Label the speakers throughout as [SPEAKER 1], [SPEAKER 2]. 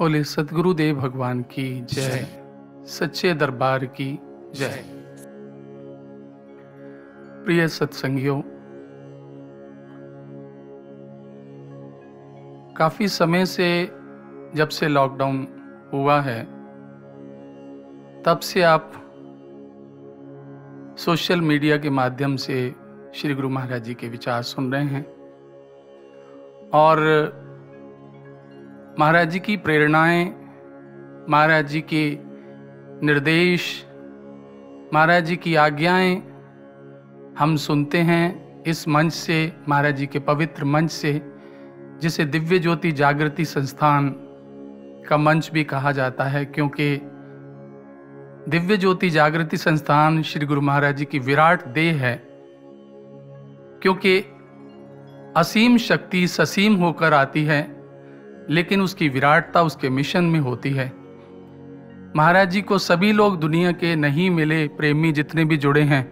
[SPEAKER 1] बोले सदगुरुदेव भगवान की जय सच्चे दरबार की जय। प्रिय सत्संगियों काफ़ी समय से जब से लॉकडाउन हुआ है तब से आप सोशल मीडिया के माध्यम से श्री गुरु महाराज जी के विचार सुन रहे हैं। और महाराज जी की प्रेरणाएँ, महाराज जी के निर्देश, महाराज जी की आज्ञाएँ हम सुनते हैं इस मंच से, महाराज जी के पवित्र मंच से, जिसे दिव्य ज्योति जागृति संस्थान का मंच भी कहा जाता है, क्योंकि दिव्य ज्योति जागृति संस्थान श्री गुरु महाराज जी की विराट देह है। क्योंकि असीम शक्ति ससीम होकर आती है लेकिन उसकी विराटता उसके मिशन में होती है। महाराज जी को सभी लोग दुनिया के नहीं मिले प्रेमी जितने भी जुड़े हैं।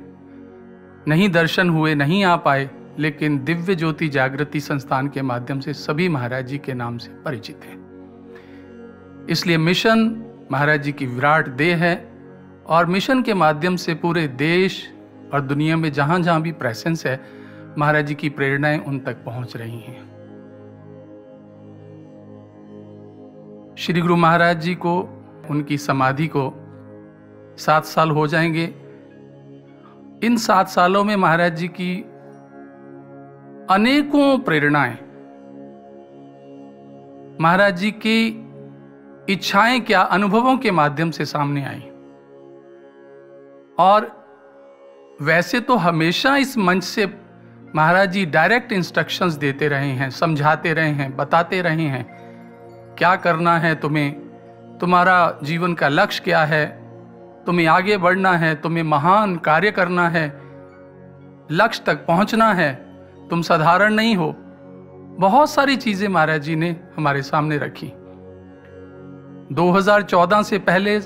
[SPEAKER 1] नहीं दर्शन हुए, नहीं आ पाए, लेकिन दिव्य ज्योति जागृति संस्थान के माध्यम से सभी महाराज जी के नाम से परिचित हैं। इसलिए मिशन महाराज जी की विराट देह है और मिशन के माध्यम से पूरे देश और दुनिया में जहाँ जहाँ भी प्रेजेंस है, महाराज जी की प्रेरणाएँ उन तक पहुँच रही हैं। श्री गुरु महाराज जी को, उनकी समाधि को सात साल हो जाएँगे। इन सात सालों में महाराज जी की अनेकों प्रेरणाएँ, महाराज जी की इच्छाएँ क्या अनुभवों के माध्यम से सामने आई। और वैसे तो हमेशा इस मंच से महाराज जी डायरेक्ट इंस्ट्रक्शंस देते रहे हैं, समझाते रहे हैं, बताते रहे हैं। क्या करना है तुम्हें? तुम्हारा जीवन का लक्ष्य क्या है? तुम्हें आगे बढ़ना है, तुम्हें महान कार्य करना है, लक्ष्य तक पहुँचना है। तुम साधारण नहीं हो। बहुत सारी चीज़ें महाराज जी ने हमारे सामने रखी। 2014 से पहले,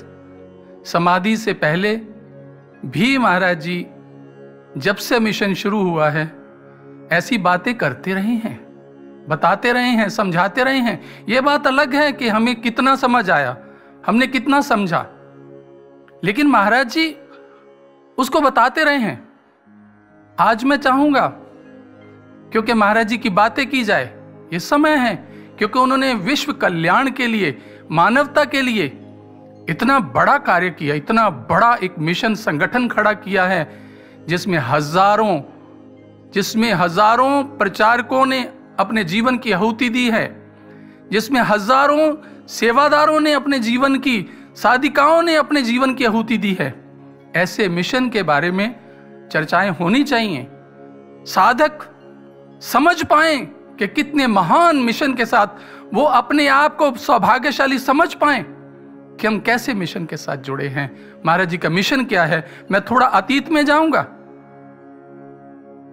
[SPEAKER 1] समाधि से पहले भी महाराज जी, जब से मिशन शुरू हुआ है, ऐसी बातें करते रहे हैं। बताते रहे हैं, समझाते रहे हैं। यह बात अलग है कि हमें कितना समझ आया। हमने कितना समझा। लेकिन महाराज जी, उसको बताते रहे हैं। आज मैं चाहूँगा, क्योंकि महाराज जी की बातें की जाए, ये समय है, क्योंकि उन्होंने विश्व कल्याण के लिए, मानवता के लिए इतना बड़ा कार्य किया, इतना बड़ा एक मिशन संगठन खड़ा किया है, जिसमें हज़ारों जिसमें हज़ारों प्रचारकों ने अपने जीवन की आहुति दी है, जिसमें हज़ारों सेवादारों ने अपने जीवन की, साधिकाओं ने अपने जीवन की आहुति दी है। ऐसे मिशन के बारे में चर्चाएँ होनी चाहिए। साधक समझ पाए कि कितने महान मिशन के साथ वो अपने आप को सौभाग्यशाली समझ पाए कि हम कैसे मिशन के साथ जुड़े हैं। महाराज जी का मिशन क्या है? मैं थोड़ा अतीत में जाऊँगा।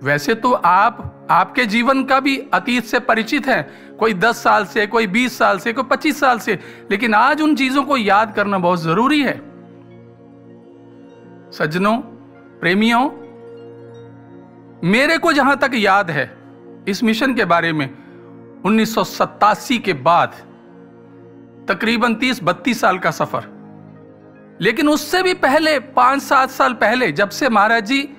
[SPEAKER 1] वैसे तो आप, आपके जीवन का भी अतीत से परिचित है। कोई दस साल से, कोई बीस साल से, कोई पच्चीस साल से। लेकिन आज उन चीज़ों को याद करना बहुत ज़रूरी है। सज्जनों, प्रेमियों, मेरे को जहाँ तक याद है, इस मिशन के बारे में, उन्नीस सौ सत्तासी के बाद, तकरीबन 30-32 साल का सफ़र। लेकिन उससे भी पहले, पाँच सात साल पहले, जब से महाराज जी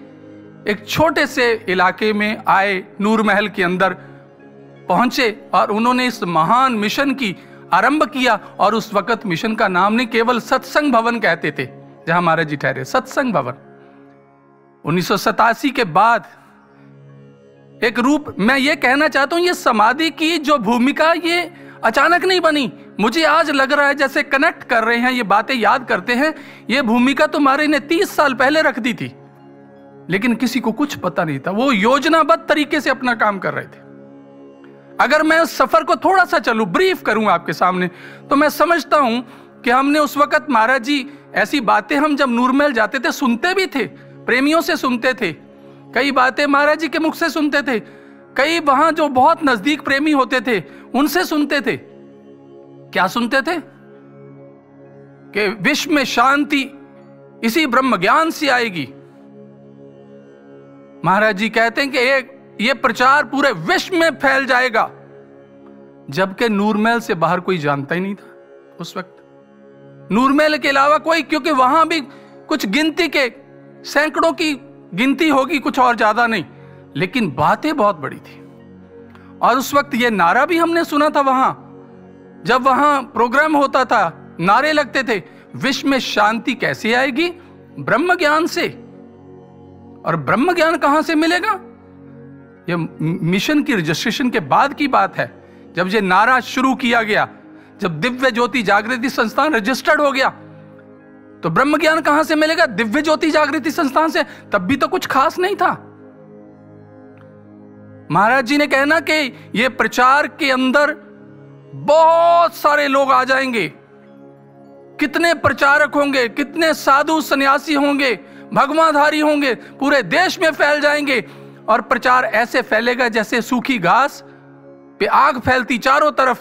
[SPEAKER 1] एक छोटे से इलाके में आए नूर महल के अंदर पहुँचे और उन्होंने इस महान मिशन की आरंभ किया और उस वक्त मिशन का नाम नहीं, केवल सत्संग भवन कहते थे। जहाँ महाराज जी ठहरे, सत्संग भवन। उन्नीस सौ सतासी के बाद एक रूप, मैं ये कहना चाहता हूँ, ये समाधि की जो भूमिका, ये अचानक नहीं बनी। मुझे आज लग रहा है जैसे कनेक्ट कर रहे हैं, ये बातें याद करते हैं। ये भूमिका तो तुम्हारे ने तीस साल पहले रख दी थी। लेकिन किसी को कुछ पता नहीं था। वो योजनाबद्ध तरीके से अपना काम कर रहे थे। अगर मैं उस सफ़र को थोड़ा सा चलू ब्रीफ करूँ आपके सामने तो मैं समझता हूँ कि हमने उस वक्त महाराज जी, ऐसी बातें हम जब नूरमहल जाते थे, सुनते भी थे, प्रेमियों से सुनते थे। कई बातें महाराज जी के मुख से सुनते थे। कई वहाँ जो बहुत नज़दीक प्रेमी होते थे, उनसे सुनते थे। क्या सुनते थे? कि विश्व में शांति, इसी ब्रह्म ज्ञान से आएगी। महाराज जी कहते हैं कि एक, ये प्रचार पूरे विश्व में फैल जाएगा। जबकि नूरमहल से बाहर कोई जानता ही नहीं था उस वक्त। नूरमहल के अलावा कोई, क्योंकि वहाँ भी कुछ गिनती के सैकड़ों की गिनती होगी, कुछ और ज़्यादा नहीं, लेकिन बातें बहुत बड़ी थी। और उस वक्त ये नारा भी हमने सुना था वहाँ। जब वहाँ प्रोग्राम होता था, नारे लगते थे, विश्व में शांति कैसे आएगी? ब्रह्म ज्ञान से। और ब्रह्म ज्ञान कहाँ से मिलेगा? यह मिशन की रजिस्ट्रेशन के बाद की बात है। जब ये नारा शुरू किया गया, जब दिव्य ज्योति जागृति संस्थान रजिस्टर्ड हो गया तो ब्रह्म ज्ञान कहाँ से मिलेगा? दिव्य ज्योति जागृति संस्थान से। तब भी तो कुछ खास नहीं था। महाराज जी ने कहना कि ये प्रचार के अंदर बहुत सारे लोग आ जाएँगे। कितने प्रचारक होंगे, कितने साधु सन्यासी होंगे भगवाधारी होंगे, पूरे देश में फैल जाएँगे। और प्रचार ऐसे फैलेगा जैसे सूखी घास, पे आग फैलती चारों तरफ़।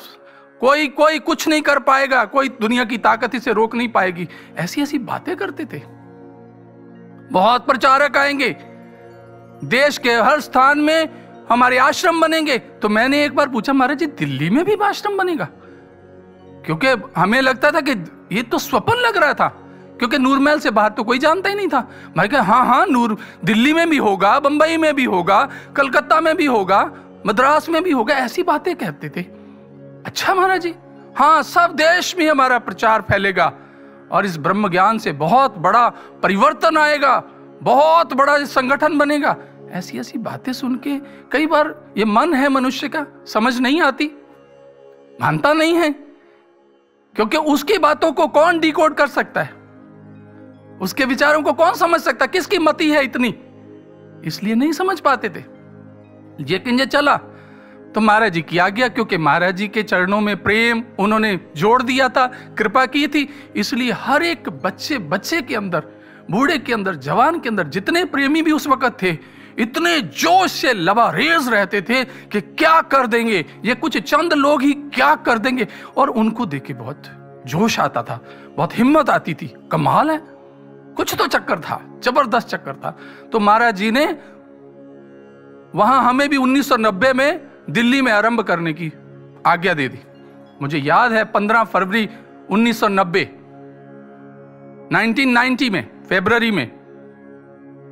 [SPEAKER 1] कोई कोई कुछ नहीं कर पाएगा, कोई दुनिया की ताकत इसे रोक नहीं पाएगी। ऐसी ऐसी बातें करते थे। बहुत प्रचारक आएँगे। देश के हर स्थान में हमारे आश्रम बनेंगे। तो मैंने एक बार पूछा, महाराज जी दिल्ली में भी आश्रम बनेगा? क्योंकि हमें लगता था कि ये तो स्वप्न लग रहा था। क्योंकि नूरमहल से बाहर तो कोई जानता ही नहीं था। मैं कहा हाँ हाँ नूर दिल्ली में भी होगा, बंबई में भी होगा, कलकत्ता में भी होगा, मद्रास में भी होगा, ऐसी बातें कहते थे। अच्छा महाराज? जी हाँ सब देश में हमारा प्रचार फैलेगा और इस ब्रह्म ज्ञान से बहुत बड़ा परिवर्तन आएगा, बहुत बड़ा संगठन बनेगा। ऐसी ऐसी बातें सुन के कई बार ये मन है मनुष्य का, समझ नहीं आती, मानता नहीं है, क्योंकि उसकी बातों को कौन डिकोड कर सकता है? उसके विचारों को कौन समझ सकता? किसकी मति है इतनी? इसलिए नहीं समझ पाते थे। लेकिन ये चला तो महाराज जी किया गया क्योंकि महाराज जी के चरणों में प्रेम उन्होंने जोड़ दिया था, कृपा की थी, इसलिए हर एक बच्चे बच्चे के अंदर, बूढ़े के अंदर, जवान के अंदर जितने प्रेमी भी उस वक्त थे, इतने जोश से लबारेज रहते थे कि क्या कर देंगे? ये कुछ चंद लोग ही क्या कर देंगे? और उनको देख के बहुत जोश आता था, बहुत हिम्मत आती थी। कमाल है। कुछ तो चक्कर था, ज़बरदस्त चक्कर था। तो महाराज जी ने वहाँ हमें भी 1990 में दिल्ली में आरंभ करने की आज्ञा दे दी। मुझे याद है 15 फरवरी 1990 1990 में, फेब्रवरी में,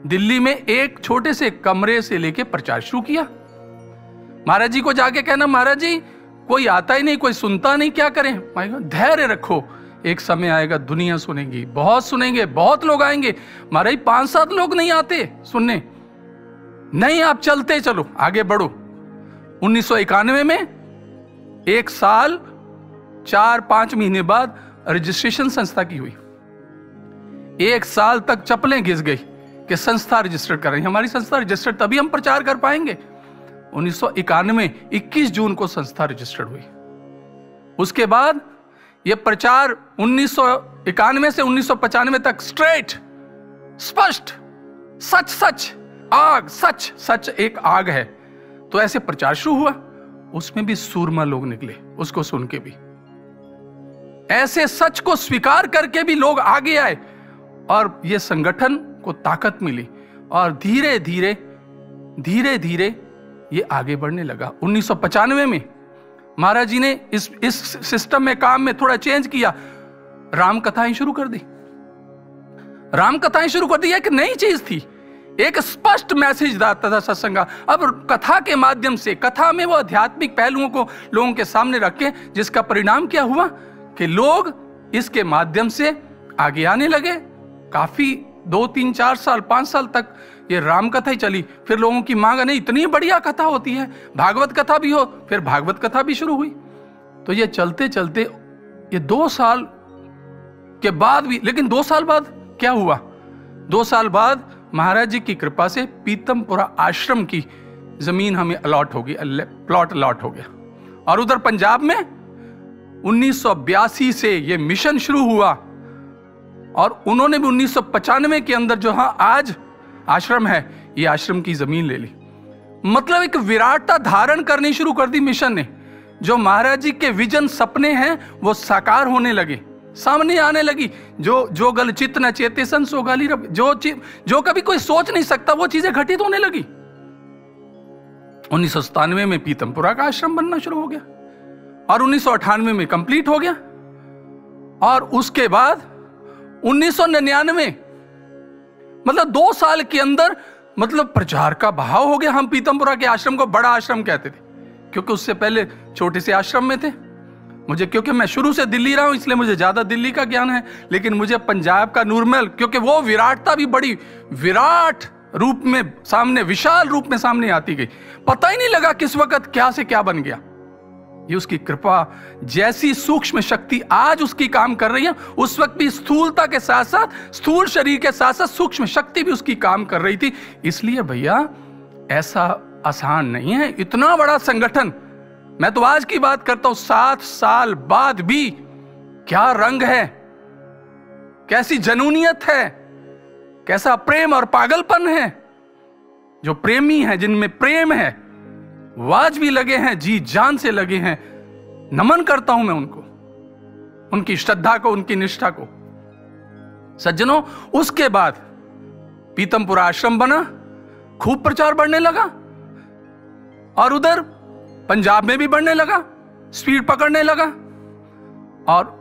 [SPEAKER 1] दिल्ली में एक छोटे से कमरे से लेके प्रचार शुरू किया। महाराज जी को जाके कहना, महाराज जी, कोई आता ही नहीं, कोई सुनता नहीं, क्या करें? धैर्य रखो एक समय आएगा, दुनिया सुनेगी। बहुत सुनेंगे, बहुत लोग आएँगे। महाराज पाँच सात लोग नहीं आते सुनने। नहीं, आप चलते चलो, आगे बढ़ो। उन्नीस में एक साल, चार, पाँच महीने बाद रजिस्ट्रेशन संस्था की हुई। एक साल तक चप्पलें घिस गई कि संस्था रजिस्टर्ड कर रही हमारी संस्था रजिस्टर्ड तभी हम प्रचार कर पाएँगे। उन्नीस सौ इक्कीस जून को संस्था रजिस्टर्ड हुई। उसके बाद यह प्रचार उन्नीस सौ इक्यानवे से उन्नीस तक स्ट्रेट, स्पष्ट, सच सच, आग, सच सच एक आग है। तो ऐसे प्रचार शुरू हुआ, उसमें भी सूरमा लोग निकले, उसको सुन के भी। ऐसे सच को स्वीकार करके भी लोग आगे आए और ये संगठन को ताकत मिली और धीरे धीरे धीरे धीरे ये आगे बढ़ने लगा। उन्नीस में महाराज जी ने इस इस सिस्टम में, काम में थोड़ा चेंज किया। राम कथाएँ शुरू कर दी। राम कथाएँ शुरू कर दी, एक नई चीज़ थी। एक स्पष्ट मैसेज दाता था सत्संग। अब कथा के माध्यम से, कथा में वो आध्यात्मिक पहलुओं को लोगों के सामने रखे, जिसका परिणाम क्या हुआ? कि लोग इसके माध्यम से आगे आने लगे। काफ़ी दो, तीन, चार साल, पाँच साल तक ये राम कथा ही चली। फिर लोगों की मांग नहीं इतनी बढ़िया कथा होती है। भागवत कथा भी हो, फिर भागवत कथा भी शुरू हुई। तो ये चलते चलते ये दो साल के बाद भी, लेकिन दो साल बाद क्या हुआ? दो साल बाद महाराज जी की कृपा से पीतमपुरा आश्रम की ज़मीन हमें अलॉट होगी प्लॉट अलॉट हो गया। और उधर पंजाब में 1982 से ये मिशन शुरू हुआ। और उन्होंने भी उन्नीस के अंदर जो हाँ आज आश्रम है, ये आश्रम की ज़मीन ले ली। मतलब एक विराटता धारण करनी शुरू कर दी मिशन ने। जो महाराज जी के विजन सपने हैं, वो साकार होने लगे। सामने आने लगी, जो जो गल चित न चेते सन, सो गाली रब, जो जो कभी कोई सोच नहीं सकता, वो चीज़ें घटित होने लगी। उन्नीस सौ सत्तानवे में पीतमपुरा का आश्रम बनना शुरू हो गया और उन्नीस सौ अठानवे में कंप्लीट हो गया। और उसके बाद 1999 मतलब दो साल के अंदर मतलब प्रचार का भाव हो गया। हम पीतमपुरा के आश्रम को बड़ा आश्रम कहते थे, क्योंकि उससे पहले छोटे से आश्रम में थे। मुझे, क्योंकि मैं शुरू से दिल्ली रहा हूँ, इसलिए मुझे ज़्यादा दिल्ली का ज्ञान है, लेकिन मुझे पंजाब का नूरमहल, क्योंकि वो विराटता भी बड़ी विराट रूप में सामने, विशाल रूप में सामने आती गई। पता ही नहीं लगा किस वक्त क्या से क्या बन गया। ये उसकी कृपा, जैसी सूक्ष्म शक्ति आज उसकी काम कर रही है, उस वक्त भी स्थूलता के साथ साथ, स्थूल शरीर के साथ साथ सूक्ष्म शक्ति भी उसकी काम कर रही थी। इसलिए भैया, ऐसा आसान नहीं है, इतना बड़ा संगठन। मैं तो आज की बात करता हूँ, सात साल बाद भी। क्या रंग है? कैसी जनूनियत है? कैसा प्रेम और पागलपन है? जो प्रेमी है, जिनमें प्रेम है वाज भी लगे हैं, जी जान से लगे हैं। नमन करता हूँ मैं उनको, उनकी श्रद्धा को, उनकी निष्ठा को। सज्जनों, उसके बाद पीतमपुरा आश्रम बना, खूब प्रचार बढ़ने लगा, और उधर पंजाब में भी बढ़ने लगा, स्पीड पकड़ने लगा, और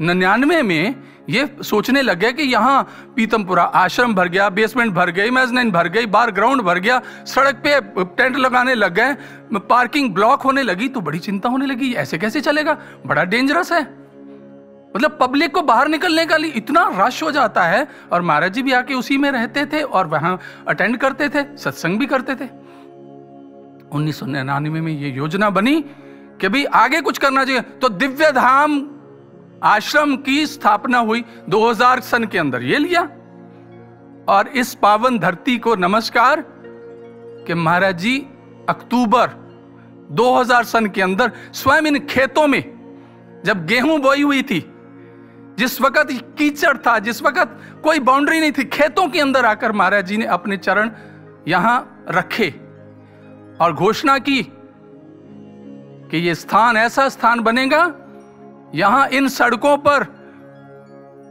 [SPEAKER 1] निन्यानवे में ये सोचने लगे कि यहाँ पीतमपुरा आश्रम भर गया बेसमेंट भर गई मेजनाइन भर गई बार ग्राउंड भर गया, सड़क पे टेंट लगाने लग गए पार्किंग ब्लॉक होने लगी तो बड़ी चिंता होने लगी ऐसे कैसे चलेगा? बड़ा डेंजरस है। मतलब पब्लिक को बाहर निकलने का लिए इतना रश हो जाता है, और महाराज जी भी आके उसी में रहते थे, और वहाँ अटेंड करते थे, सत्संग भी करते थे। उन्नीस सौ निन्यानवे में ये योजना बनी कि भाई आगे कुछ करना चाहिए तो दिव्य धाम आश्रम की स्थापना हुई 2000 सन के अंदर। ये लिया। और इस पावन धरती को नमस्कार कि महाराज जी, अक्टूबर 2000 सन के अंदर स्वयं इन खेतों में जब गेहूँ बोई हुई थी, जिस वक्त कीचड़ था, जिस वक्त कोई बाउंड्री नहीं थी, खेतों के अंदर आकर महाराज जी ने अपने चरण यहाँ रखे और घोषणा की कि यह स्थान ऐसा स्थान बनेगा यहाँ इन सड़कों पर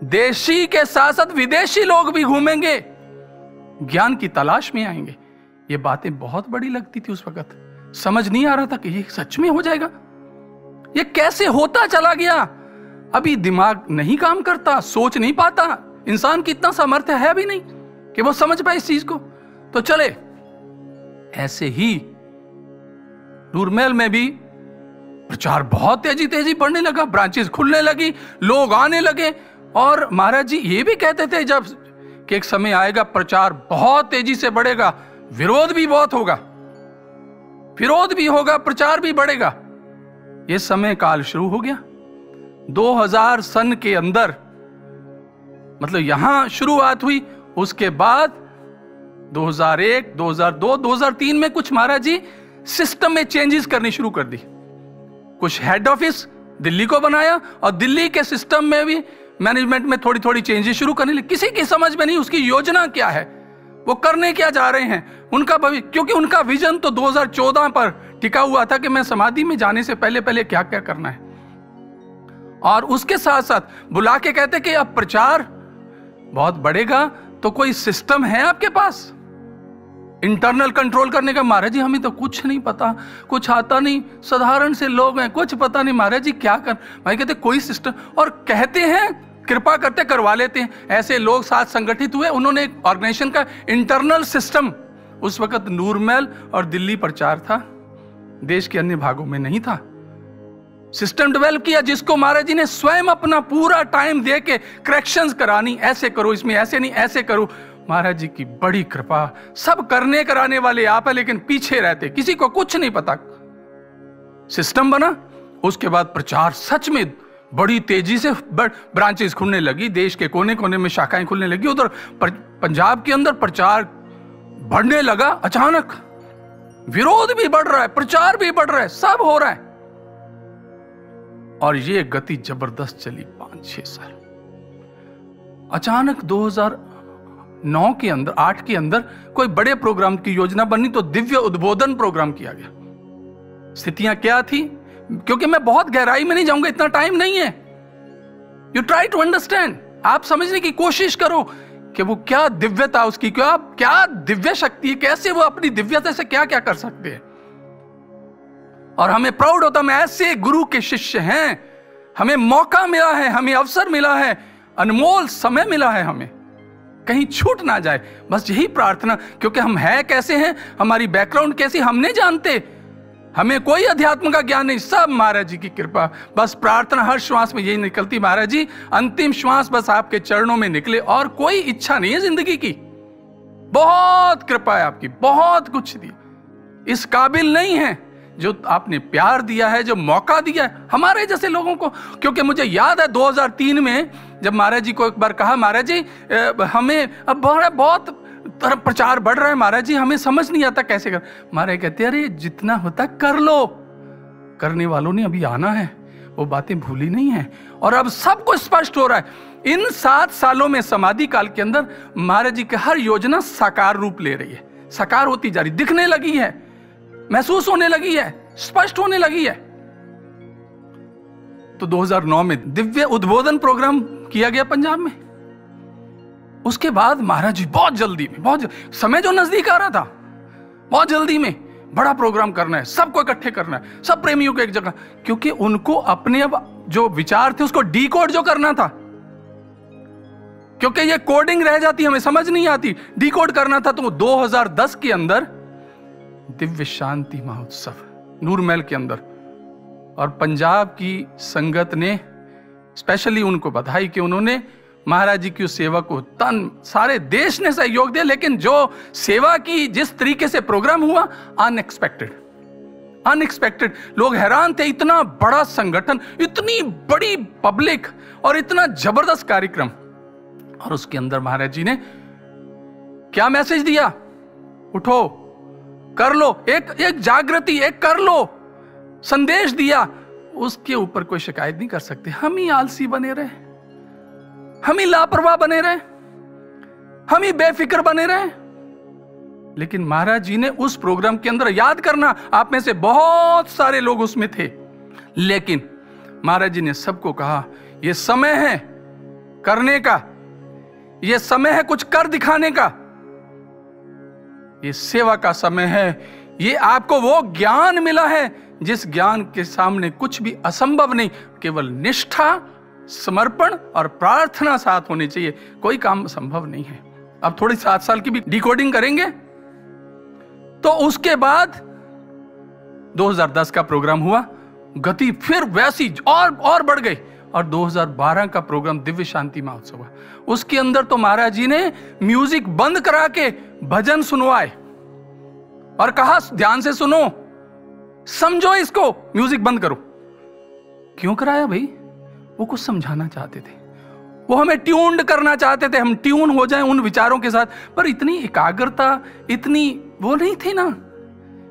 [SPEAKER 1] देशी के साथ साथ विदेशी लोग भी घूमेंगे। ज्ञान की तलाश में आएँगे। ये बातें बहुत बड़ी लगती थी उस वक्त। समझ नहीं आ रहा था कि ये सच में हो जाएगा। ये कैसे होता चला गया? अभी दिमाग नहीं काम करता, सोच नहीं पाता। इंसान की इतना सामर्थ्य है भी नहीं कि वो समझ पाए इस चीज़ को। तो चले। ऐसे ही नूरमहल में भी प्रचार बहुत तेज़ी तेज़ी बढ़ने लगा ब्रांचेस खुलने लगी लोग आने लगे। और महाराज जी ये भी कहते थे जब कि एक समय आएगा प्रचार बहुत तेज़ी से बढ़ेगा विरोध भी बहुत होगा। विरोध भी होगा प्रचार भी बढ़ेगा। ये समय काल शुरू हो गया। 2000 सन के अंदर मतलब यहाँ शुरुआत हुई उसके बाद 2001, 2002, 2003 में कुछ महाराज जी सिस्टम में चेंजेस करनी शुरू कर दी। कुछ हेड ऑफ़िस दिल्ली को बनाया और दिल्ली के सिस्टम में भी मैनेजमेंट में थोड़ी थोड़ी चेंजेस शुरू करने लगी। किसी की समझ में नहीं, उसकी योजना क्या है? वो करने क्या जा रहे हैं? उनका भविष्य क्योंकि उनका विजन तो 2014 पर टिका हुआ था कि मैं समाधि में जाने से पहले पहले क्या क्या करना है। और उसके साथ साथ बुला के कहते कि अब प्रचार बहुत बढ़ेगा तो कोई सिस्टम है आपके पास? इंटरनल कंट्रोल करने का? महाराज जी, हमें तो कुछ नहीं पता। कुछ आता नहीं। साधारण से लोग हैं, कुछ पता नहीं। महाराज जी, क्या कर? भाई कहते, कोई सिस्टम। और कहते हैं, कृपा करते, करवा लेते हैं। ऐसे लोग साथ संगठित हुए। उन्होंने एक ऑर्गेनाइजेशन का इंटरनल सिस्टम। उस वक्त नूरमहल और दिल्ली प्रचार था। देश के अन्य भागों में नहीं था। सिस्टम डेवलप किया, जिसको महाराज जी ने स्वयं अपना पूरा टाइम दे के करेक्शन करानी। ऐसे करो, इसमें ऐसे नहीं, ऐसे करो। महाराज जी की बड़ी कृपा। सब करने कराने वाले आप है, लेकिन पीछे रहते। किसी को कुछ नहीं पता। सिस्टम बना, उसके बाद प्रचार सच में बड़ी तेज़ी से ब्रांचेस खुलने लगी। देश के कोने कोने में शाखाएँ खुलने लगी। उधर पंजाब के अंदर प्रचार बढ़ने लगा अचानक। विरोध भी बढ़ रहा है, प्रचार भी बढ़ रहा है, सब हो रहा है। और ये गति ज़बरदस्त चली पाँच छह साल। अचानक 2009 के अंदर, आठ के अंदर कोई बड़े प्रोग्राम की योजना बनी तो दिव्य उद्बोधन प्रोग्राम किया गया। स्थितियाँ क्या थी? क्योंकि मैं बहुत गहराई में नहीं जाऊँगा, इतना टाइम नहीं है। यू ट्राई टू अंडरस्टैंड आप समझने की कोशिश करो कि वो क्या दिव्यता उसकी, क्या क्या दिव्य शक्ति है, कैसे वो अपनी दिव्यता से क्या क्या कर सकते हैं? और हमें प्राउड होता, हम ऐसे गुरु के शिष्य हैं। हमें मौका मिला है, हमें अवसर मिला है, अनमोल समय मिला है हमें। कहीं छूट ना जाए। बस यही प्रार्थना, क्योंकि हम है कैसे हैं? हमारी बैकग्राउंड कैसी हम नहीं जानते। हमें कोई अध्यात्म का ज्ञान नहीं, सब महाराज जी की कृपा। बस प्रार्थना हर श्वास में यही निकलती, महाराज जी। अंतिम श्वास बस आपके चरणों में निकले, और कोई इच्छा नहीं है ज़िंदगी की। बहुत कृपा है आपकी, बहुत कुछ दी। इस काबिल नहीं है। जो आपने प्यार दिया है, जो मौका दिया है, हमारे जैसे लोगों को। क्योंकि मुझे याद है 2003 में जब महाराज जी को एक बार कहा, महाराज जी हमें अब बहुत तरफ़ प्रचार बढ़ रहा है, महाराज जी हमें समझ नहीं आता कैसे कर महाराज कहते अरे, जितना होता कर लो। करने वालों ने अभी आना है, वो बातें भूली नहीं है। और अब सब कुछ स्पष्ट हो रहा है। इन सात सालों में समाधि काल के अंदर, महाराज जी की हर योजना साकार रूप ले रही है। साकार होती जा रही, दिखने लगी है। महसूस होने लगी है स्पष्ट होने लगी है। तो 2009 में दिव्य उद्बोधन प्रोग्राम किया गया पंजाब में। उसके बाद महाराज जी बहुत जल्दी में बहुत जल्दी, समय जो नज़दीक आ रहा था बहुत जल्दी में बड़ा प्रोग्राम करना है सबको इकट्ठे करना है सब प्रेमियों को एक जगह क्योंकि उनको अपने अब जो विचार थे उसको डी जो करना था क्योंकि ये कोडिंग रह जाती हमें समझ नहीं आती डी करना था तो 2010 के अंदर दिव्य शांति महोत्सव नूरमहल के अंदर। और पंजाब की संगत ने स्पेशली उनको बधाई कि उन्होंने महाराज जी की उस सेवा को तन, सारे देश ने सहयोग दिया, लेकिन जो सेवा की जिस तरीके से प्रोग्राम हुआ अनएक्सपेक्टेड अनएक्सपेक्टेड लोग हैरान थे, इतना बड़ा संगठन, इतनी बड़ी पब्लिक और इतना ज़बरदस्त कार्यक्रम। और उसके अंदर महाराज जी ने क्या मैसेज दिया? उठो। कर लो, एक एक जागृति, एक कर लो। संदेश दिया, उसके ऊपर कोई शिकायत नहीं कर सकते। हम ही आलसी बने रहे। हम ही लापरवाह बने रहे। हम ही बेफिक्र बने रहे। लेकिन महाराज जी ने उस प्रोग्राम के अंदर याद करना, आप में से बहुत सारे लोग उसमें थे। लेकिन महाराज जी ने सबको कहा यह समय है करने का। यह समय है कुछ कर दिखाने का। यह सेवा का समय है। ये आपको वो ज्ञान मिला है, जिस ज्ञान के सामने कुछ भी असंभव नहीं, केवल निष्ठा, समर्पण और प्रार्थना साथ होनी चाहिए। कोई काम संभव नहीं है। अब थोड़ी सात साल की भी डिकोडिंग करेंगे तो उसके बाद 2010 का प्रोग्राम हुआ, गति फिर वैसी और और बढ़ गई और 2012 का प्रोग्राम दिव्य शांति महोत्सव हुआ। उसके अंदर तो महाराज जी ने म्यूज़िक बंद करा के भजन सुनवाए। और कहा, ध्यान से सुनो, समझो इसको, म्यूज़िक बंद करो। क्यों कराया भाई? वो कुछ समझाना चाहते थे। वो हमें ट्यून्ड करना चाहते थे। हम ट्यून हो जाएँ उन विचारों के साथ। पर इतनी एकाग्रता, इतनी वो नहीं थी ना।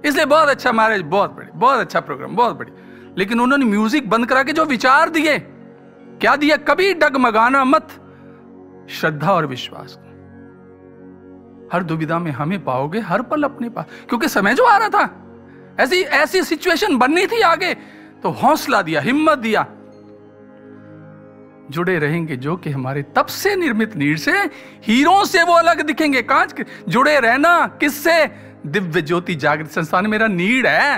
[SPEAKER 1] इसलिए बहुत अच्छा महाराज बहुत बड़ी बहुत अच्छा प्रोग्राम बहुत बड़ी लेकिन उन्होंने म्यूज़िक बंद करा के जो विचार दिए, क्या दिया? कभी डगमगाना मत। श्रद्धा और विश्वास। हर दुविधा में हमें पाओगे, हर पल अपने पास। क्योंकि समय जो आ रहा था, ऐसी ऐसी सिचुएशन बननी थी आगे तो हौसला दिया, हिम्मत दिया। जुड़े रहेंगे जो कि हमारे तब से निर्मित नीड से, हीरो से वो अलग दिखेंगे। कांच जुड़े रहना किससे? दिव्य ज्योति जागृत संस्थान मेरा नीड है।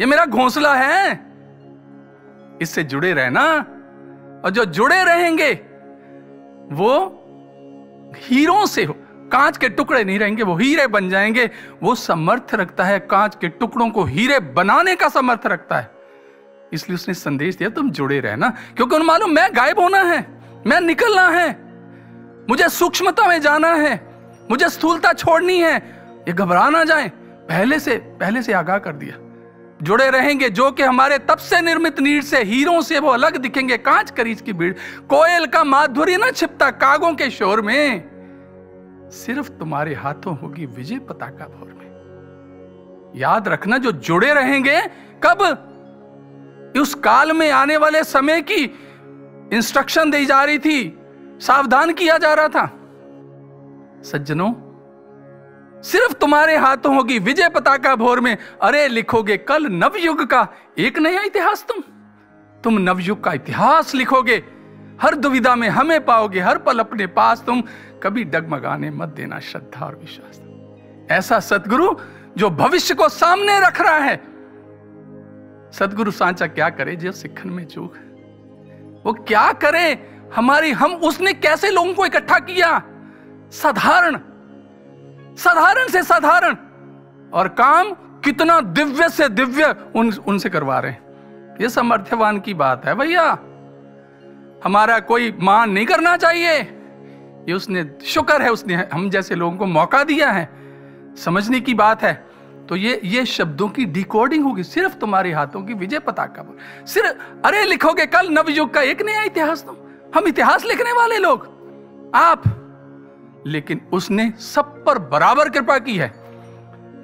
[SPEAKER 1] ये मेरा घोंसला है। इससे जुड़े रहना, और जो जुड़े रहेंगे, वो हीरो से हो। कांच के टुकड़े नहीं रहेंगे, वो हीरे बन जाएँगे। वो समर्थ रखता है, कांच के टुकड़ों को हीरे बनाने का समर्थ रखता है। इसलिए उसने संदेश दिया, तुम जुड़े रहना, क्योंकि उन्हें मालूम, मैं गायब होना है, मैं निकलना है। मुझे सूक्ष्मता में जाना है, मुझे स्थूलता छोड़नी है। ये घबरा ना जाए। पहले से पहले से आगाह कर दिया। जुड़े रहेंगे, जो कि हमारे तब से निर्मित नीर से, हीरों से वो अलग दिखेंगे। कांच करीज की भीड़, कोयल का माधुर्य ना छिपता कागों के शोर में। सिर्फ़ तुम्हारे हाथों होगी विजय पताका भोर में। याद रखना, जो जुड़े रहेंगे, कब? उस काल में आने वाले समय की इंस्ट्रक्शन दी जा रही थी, सावधान किया जा रहा था। सज्जनों, सिर्फ़ तुम्हारे हाथों होगी विजय पताका भोर में। अरे, लिखोगे कल नवयुग का एक नया इतिहास तुम। तुम नवयुग का इतिहास लिखोगे। हर दुविधा में हमें पाओगे, हर पल अपने पास तुम। कभी डगमगाने मत देना श्रद्धा और विश्वास। ऐसा सदगुरु जो भविष्य को सामने रख रहा है। सदगुरु सांचा क्या करे जो सिखन में चूक वो क्या करे? हमारी हम, उसने कैसे लोगों को इकट्ठा किया? साधारण साधारण से साधारण। और काम कितना दिव्य से दिव्य उन, उनसे करवा रहे हैं। ये समर्थवान की बात है भैया। हमारा कोई मान नहीं करना चाहिए। ये उसने शुक्र है, उसने हम जैसे लोगों को मौका दिया है। समझने की बात है। तो ये ये शब्दों की डिकोडिंग होगी, सिर्फ़ तुम्हारे हाथों की विजय पताका पर सिर्फ़, अरे लिखोगे कल नवयुग का एक नया इतिहास तो हम इतिहास लिखने वाले लोग। आप। लेकिन उसने सब पर बराबर कृपा की है।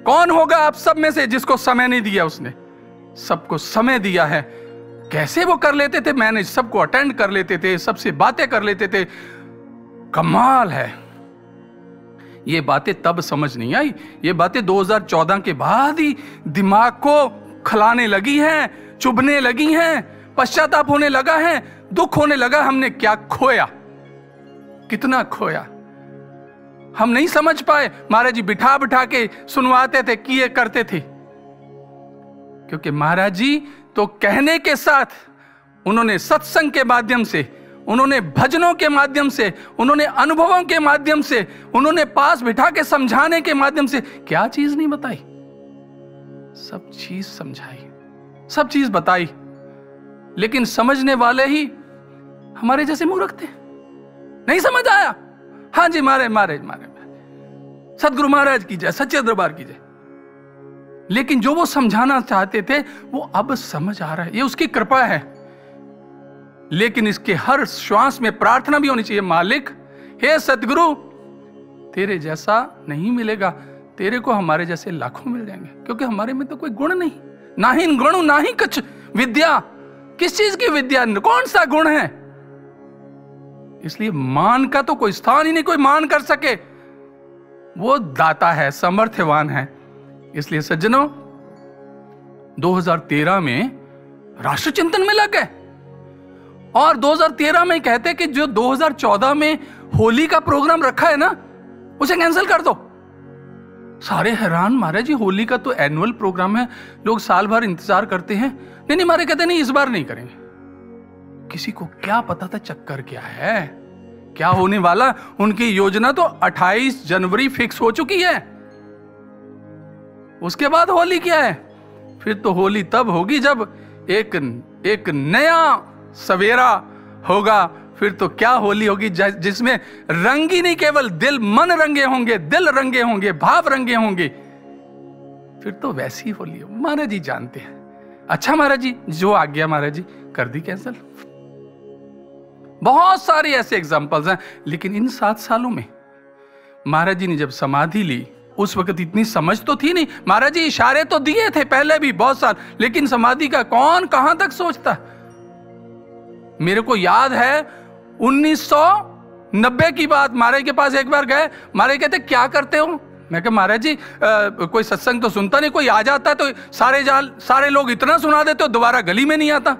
[SPEAKER 1] कौन होगा आप सब में से जिसको समय नहीं दिया उसने? सबको समय दिया है। कैसे वो कर लेते थे? मैनेज सबको अटेंड कर लेते थे, सबसे बातें कर लेते थे। कमाल है। ये बातें तब समझ नहीं आई। ये बातें 2014 के बाद ही दिमाग को खलाने लगी हैं, चुभने लगी हैं, पश्चाताप होने लगा है, दुख होने लगा, हमने क्या खोया? कितना खोया? हम नहीं समझ पाए। महाराज जी बिठा बिठा के सुनवाते थे, किए करते थे। क्योंकि महाराज जी तो कहने के साथ उन्होंने सत्संग के माध्यम से, उन्होंने भजनों के माध्यम से, उन्होंने अनुभवों के माध्यम से, उन्होंने पास बिठा के समझाने के माध्यम से, क्या चीज़ नहीं बताई? सब चीज़ समझाई। सब चीज़ बताई। लेकिन समझने वाले ही हमारे जैसे मुँह रखते नहीं समझ आया? हाँ जी, मारे मारे मारे सदगुरु महाराज की जय, सच्चे दरबार की जय। लेकिन जो वो समझाना चाहते थे, वो अब समझ आ रहा है। ये उसकी कृपा है। लेकिन इसके हर श्वास में प्रार्थना भी होनी चाहिए, मालिक, हे सदगुरु, तेरे जैसा नहीं मिलेगा। तेरे को हमारे जैसे लाखों मिल जाएँगे, क्योंकि हमारे में तो कोई गुण नहीं। ना ही गुण, ना ही कुछ। विद्या, किस चीज़ की विद्या? कौन सा गुण है? इसलिए मान का तो कोई स्थान ही नहीं, कोई मान कर सके। वो दाता है, समर्थवान है। इसलिए सज्जनों 2013 में राष्ट्र चिंतन में लग गए। और 2013 में कहते कि जो 2014 में होली का प्रोग्राम रखा है ना, उसे कैंसिल कर दो। सारे हैरान, महाराज जी, होली का तो एनुअल प्रोग्राम है, लोग साल भर इंतज़ार करते हैं। नहीं नहीं मारे कहते नहीं, इस बार नहीं करेंगे। किसी को क्या पता था चक्कर क्या है? क्या होने वाला? उनकी योजना तो 28 जनवरी फिक्स हो चुकी है। उसके बाद होली क्या है? फिर तो होली तब होगी जब एक एक नया सवेरा होगा। फिर तो क्या होली होगी जिसमें रंग नहीं केवल दिल, मन रंगे होंगे, दिल रंगे होंगे, भाव रंगे होंगे। फिर तो वैसी होली हो महाराज जी जानते हैं। अच्छा महाराज जी, जो आ गया महाराज जी, कर दी कैंसल बहुत सारे ऐसे एग्जाम्पल्स हैं, लेकिन इन सात सालों में महाराज जी ने जब समाधि ली उस वक्त इतनी समझ तो थी नहीं। महाराज जी इशारे तो दिए थे पहले भी बहुत साल लेकिन समाधि का कौन कहाँ तक सोचता? मेरे को याद है 1990 की बात महाराज के पास एक बार गए। महाराज कहते क्या करते हो? मैं कहा महाराज जी आ, कोई सत्संग तो सुनता नहीं कोई आ जाता तो सारे जाल सारे लोग इतना सुना देते हो दोबारा गली में नहीं आता।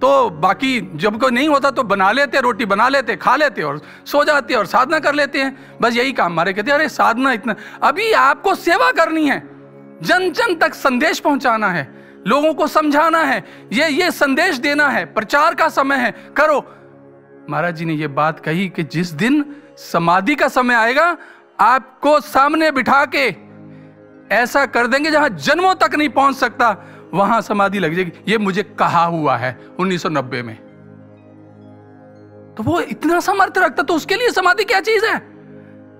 [SPEAKER 1] तो बाकी जब कोई नहीं होता तो बना लेते, रोटी बना लेते, खा लेते और सो जाते और साधना कर लेते हैं। बस यही काम हमारे कहते अरे, साधना इतना, अभी आपको सेवा करनी है। जन जन तक संदेश पहुंचाना है। लोगों को समझाना है। ये ये संदेश देना है। प्रचार का समय है। करो। महाराज जी ने ये बात कही कि जिस दिन समाधि का समय आएगा, आपको सामने बिठा के ऐसा कर देंगे जहाँ जन्मों तक नहीं पहुँच सकता। वहाँ समाधि लग जाएगी। ये मुझे कहा हुआ है 1990 में। तो वो इतना समर्थ रखता तो उसके लिए समाधि क्या चीज़ है?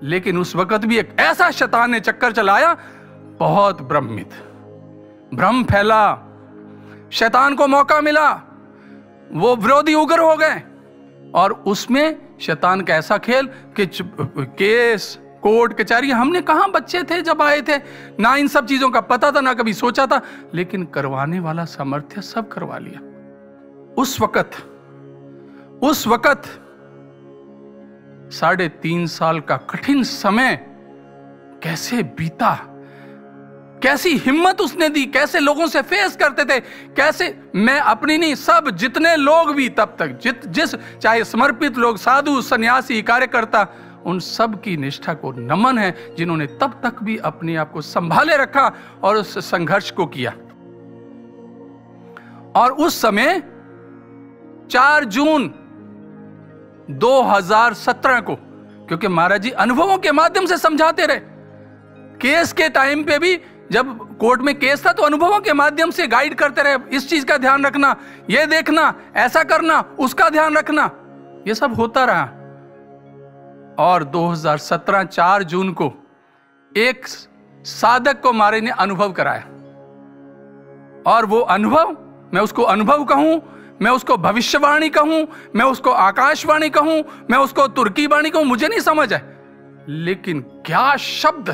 [SPEAKER 1] लेकिन उस वक्त भी एक ऐसा शैतान ने चक्कर चलाया, बहुत ब्रह्मित। भ्रम फैला, शैतान को मौका मिला, वो विरोधी उग्र हो गए। और उसमें शैतान का ऐसा खेल कि केस कोर्ट, कचहरी, हमने कहा बच्चे थे जब आए थे? ना इन सब चीज़ों का पता था, ना कभी सोचा था, लेकिन करवाने वाला सामर्थ्य सब करवा लिया। उस वक्त उस वक्त साढ़े तीन साल का कठिन समय कैसे बीता? कैसी हिम्मत उसने दी? कैसे लोगों से फेस करते थे? कैसे मैं अपनी नहीं, सब जितने लोग भी तब तक, जित, जिस, चाहे समर्पित लोग, साधु, सन्यासी, कार्यकर्ता उन सब की निष्ठा को नमन है, जिन्होंने तब तक भी अपने आप को संभाले रखा और उस संघर्ष को किया। और उस समय 4 जून 2017 को, क्योंकि महाराज जी अनुभवों के माध्यम से समझाते रहे। केस के टाइम पे भी जब कोर्ट में केस था तो अनुभवों के माध्यम से गाइड करते रहे, इस चीज़ का ध्यान रखना, ये देखना, ऐसा करना, उसका ध्यान रखना, ये सब होता रहा। और 2017 4 जून को एक साधक को मारे ने अनुभव कराया। और वो अनुभव, मैं उसको अनुभव कहूँ, मैं उसको भविष्यवाणी कहूँ, मैं उसको आकाशवाणी कहूँ, मैं उसको तुर्की वाणी कहूँ, मुझे नहीं समझ है। लेकिन क्या शब्द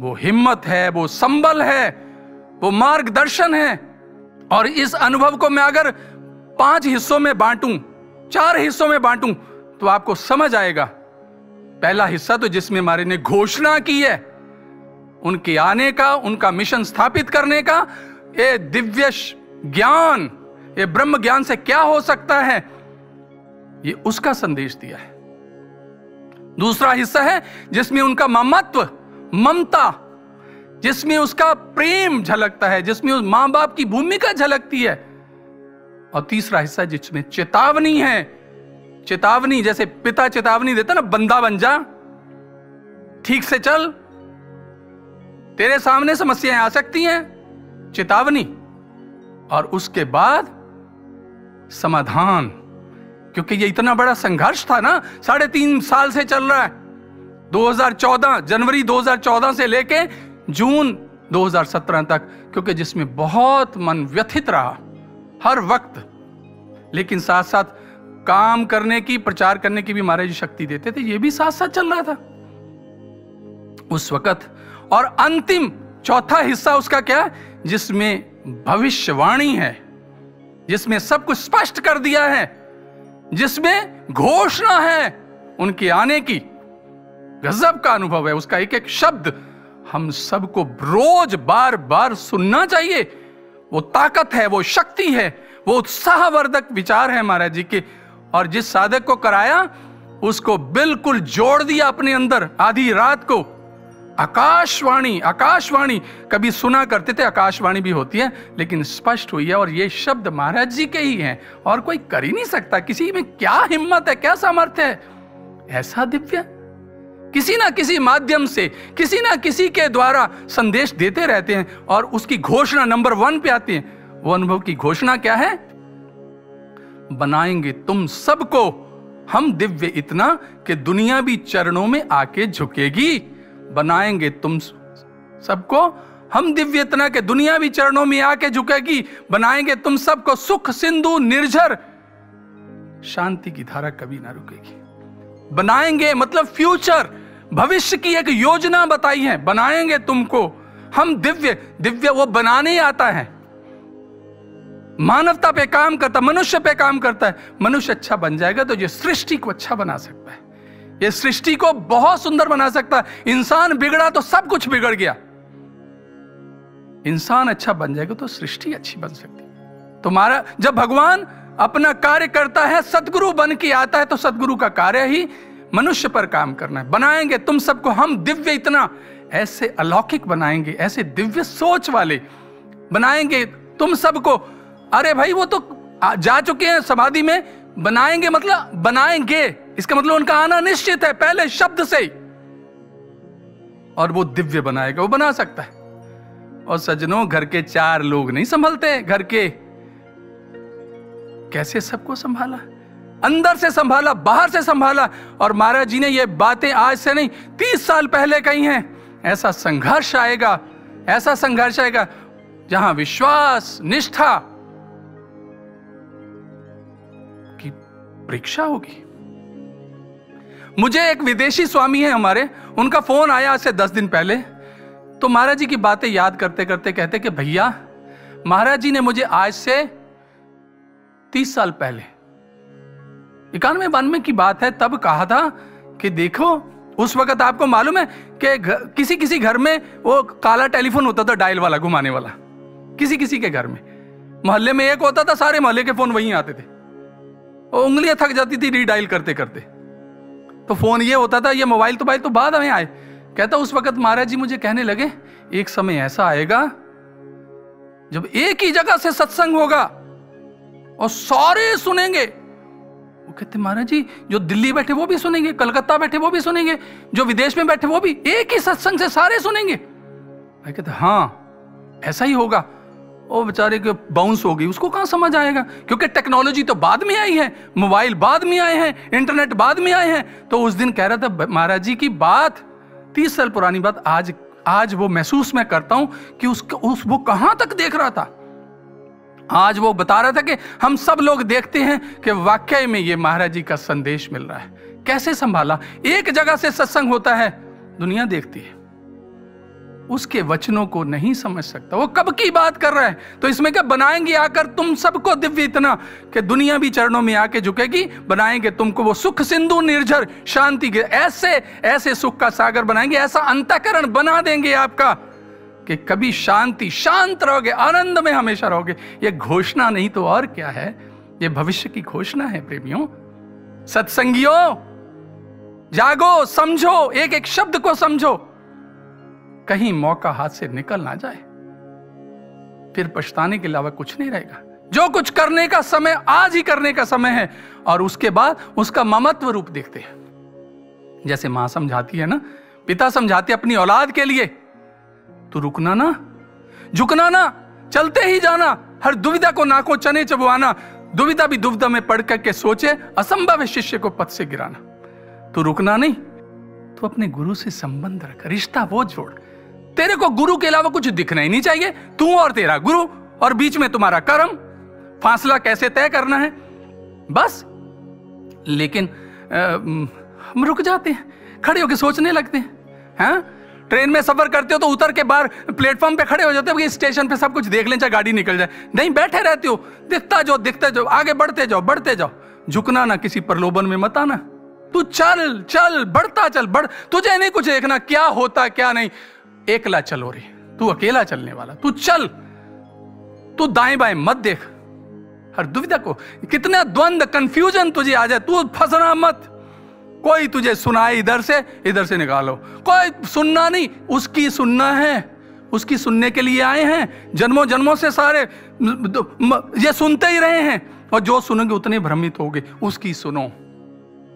[SPEAKER 1] वो हिम्मत है, वो संबल है, वो मार्गदर्शन है। और इस अनुभव को मैं अगर पाँच हिस्सों में बांटूं, चार हिस्सों में बांटूं तो आपको समझ आएगा। पहला हिस्सा तो जिसमें हमारे ने घोषणा की है, उनके आने का, उनका मिशन स्थापित करने का, ये दिव्य ज्ञान, ये ब्रह्म ज्ञान से क्या हो सकता है, ये उसका संदेश दिया है। दूसरा हिस्सा है जिसमें उनका ममत्व, ममता, जिसमें उसका प्रेम झलकता है, जिसमें उस माँ बाप की भूमिका झलकती है। और तीसरा हिस्सा जिसमें चेतावनी है चेतावनी, जैसे पिता चेतावनी देता ना, बंदा बन जा। ठीक से चल। तेरे सामने समस्याएँ आ सकती हैं, चेतावनी। और उसके बाद समाधान। क्योंकि ये इतना बड़ा संघर्ष था ना, साढ़े तीन साल से चल रहा है। 2014 जनवरी 2014 से लेके जून 2017 तक, क्योंकि जिसमें बहुत मन व्यथित रहा, हर वक्त। लेकिन साथ साथ काम करने की, प्रचार करने की भी महाराज जी शक्ति देते थे। ये भी साथ साथ चल रहा था। उस वक्त और अंतिम, चौथा हिस्सा उसका क्या? जिसमें भविष्यवाणी है। जिसमें सब कुछ स्पष्ट कर दिया है। जिसमें घोषणा है उनके आने की। गजब का अनुभव है। उसका एक एक शब्द हम सबको रोज बार बार सुनना चाहिए। वो ताकत है, वो शक्ति है, वो उत्साहवर्धक विचार है महाराज जी के। और जिस साधक को कराया, उसको बिल्कुल जोड़ दिया अपने अंदर, आधी रात को। आकाशवाणी आकाशवाणी। कभी सुना करते थे, आकाशवाणी भी होती है, लेकिन स्पष्ट हुई है और ये शब्द महाराज जी के ही हैं। और कोई कर ही नहीं सकता, किसी में क्या हिम्मत है, क्या सामर्थ्य है? ऐसा दिव्य? किसी ना किसी माध्यम से, किसी ना किसी के द्वारा संदेश देते रहते हैं और उसकी घोषणा नंबर वन पे आती है। वो अनुभव की घोषणा क्या है? बनाएँगे तुम सबको। हम दिव्य इतना कि दुनिया भी चरणों में आके झुकेगी। बनाएँगे तुम सबको। हम दिव्य इतना के दुनिया भी चरणों में आके झुकेगी। बनाएँगे तुम सबको। सुख, सिंधु, निर्झर। शांति की धारा कभी ना रुकेगी। बनाएँगे मतलब फ्यूचर। भविष्य की एक योजना बताई है। बनाएँगे तुमको। हम दिव्य दिव्य वो बनाने आता है। मानवता पे काम करता, मनुष्य पे काम करता है। मनुष्य अच्छा बन जाएगा तो ये सृष्टि को अच्छा बना सकता है। ये सृष्टि को बहुत सुंदर बना सकता है। इंसान बिगड़ा तो सब कुछ बिगड़ गया। इंसान अच्छा बन जाएगा तो सृष्टि अच्छी बन सकती तुम्हारा, जब भगवान अपना कार्य करता है, सदगुरु बन के आता है तो सदगुरु का कार्य ही मनुष्य पर काम करना है। बनाएँगे तुम सबको, हम दिव्य इतना, ऐसे अलौकिक बनाएँगे, ऐसे दिव्य सोच वाले बनाएँगे तुम सबको। अरे भाई, वो तो जा चुके हैं समाधि में। बनाएँगे मतलब बनाएँगे। इसका मतलब उनका आना निश्चित है, पहले शब्द से और वो दिव्य बनाएगा, वो बना सकता है। और सजनों, घर के चार लोग नहीं संभलते घर के। कैसे सबको संभाला? अंदर से संभाला, बाहर से संभाला। और महाराज जी ने ये बातें आज से नहीं, तीस साल पहले कही हैं। ऐसा संघर्ष आएगा, ऐसा संघर्ष आएगा जहाँ विश्वास, निष्ठा परीक्षा होगी। मुझे एक विदेशी स्वामी है हमारे, उनका फ़ोन आया आज से दस दिन पहले। तो महाराज जी की बातें याद करते करते कहते कि, भैया, महाराज जी ने मुझे आज से तीस साल पहले, इक्यानवे बानवे की बात है, तब कहा था कि देखो, उस वक्त आपको मालूम है कि किसी किसी घर में वो काला टेलीफोन होता था, डायल वाला, घुमाने वाला किसी किसी के घर में। मोहल्ले में एक होता था, सारे मोहल्ले के फ़ोन वहीं आते थे। उंगलियाँ थक जाती थी रीडायल करते करते। तो फ़ोन ये होता था, ये मोबाइल तो भाई तो बाद में आए। कहता, उस वक्त महाराज जी मुझे कहने लगे, एक समय ऐसा आएगा, जब एक ही जगह से सत्संग होगा और सारे सुनेंगे। वो कहते, महाराज जी, जो दिल्ली बैठे वो भी सुनेंगे, कलकत्ता बैठे वो भी सुनेंगे, जो विदेश में बैठे वो भी एक ही सत्संग से सारे सुनेंगे। कहते हाँ ऐसा ही होगा। वो बेचारे के बाउंस हो गई। उसको कहाँ समझ आएगा? क्योंकि टेक्नोलॉजी तो बाद में आई है। मोबाइल बाद में आए हैं। इंटरनेट बाद में आए हैं। तो उस दिन कह रहा था महाराज जी की बात, तीस साल पुरानी बात, आज आज वो महसूस मैं करता हूँ कि उसका, उस, वो कहाँ तक देख रहा था? आज वो बता रहा था कि हम सब लोग देखते हैं कि वाकई में ये महाराज जी का संदेश मिल रहा है। कैसे संभाला? एक जगह से सत्संग होता है, दुनिया देखती है। उसके वचनों को नहीं समझ सकता। वो कब की बात कर रहा है? तो इसमें क्या बनाएँगे आकर तुम सबको दिव्य इतना कि दुनिया भी चरणों में आके झुकेगी, बनाएँगे तुमको वो सुख सिंधु, निर्जर, शांति के ऐसे ऐसे सुख का सागर बनाएँगे, ऐसा अंतकरण बना देंगे आपका कि कभी शांति, शांत रहोगे, आनंद में हमेशा रहोगे। ये घोषणा नहीं तो और क्या है? ये भविष्य की घोषणा है, प्रेमियों। सत्संगियों, जागो, समझो एक एक शब्द को समझो। कहीं मौका हाथ से निकल ना जाए। फिर पछताने के अलावा कुछ नहीं रहेगा। जो कुछ करने का समय आज ही करने का समय है और उसके बाद उसका ममत्व रूप देखते हैं। जैसे माँ समझाती है ना, पिता समझाते अपनी औलाद के लिए तो रुकना ना, झुकना ना, चलते ही जाना, हर दुविधा को नाको चने चबवाना दुविधा भी दुविधा में पढ़ करके सोचे, असंभव है शिष्य को पद से गिराना। तो रुकना नहीं तो अपने गुरु से संबंध रख, रिश्ता वो जोड़ तेरे को गुरु के अलावा कुछ दिखना ही नहीं चाहिए। तू और तेरा गुरु और बीच में तुम्हारा कर्म। फासला कैसे तय करना है? बस। लेकिन हम रुक जाते हैं। खड़े होकर सोचने लगते हैं। हाँ? ट्रेन में सफ़र करते हो तो उतर के बाहर प्लेटफॉर्म पे खड़े हो जाते हो स्टेशन पे सब कुछ देख लें, चाहे गाड़ी निकल जाए। नहीं, बैठे रहते हो। दिखता जाओ, दिखते जाओ। आगे बढ़ते जाओ बढ़ते जाओ। झुकना ना किसी प्रलोभन में मत आना। तू चल चल, बढ़ता चल, बढ़। तुझे नहीं कुछ देखना, क्या होता, क्या नहीं। एकला चलो रे तू अकेला चलने वाला, तू चल। तू दाएँ बाएँ मत देख। हर दुविधा को, कितना द्वंद कंफ्यूजन तुझे आ जाए, तू फंसना मत। कोई तुझे सुनाए इधर से इधर से निकालो। कोई सुनना नहीं, उसकी सुनना है। उसकी सुनने के लिए आए हैं। जन्मों जन्मों से सारे ये सुनते ही रहे हैं। और जो सुनोगे, उतने भ्रमित होगे। उसकी सुनो।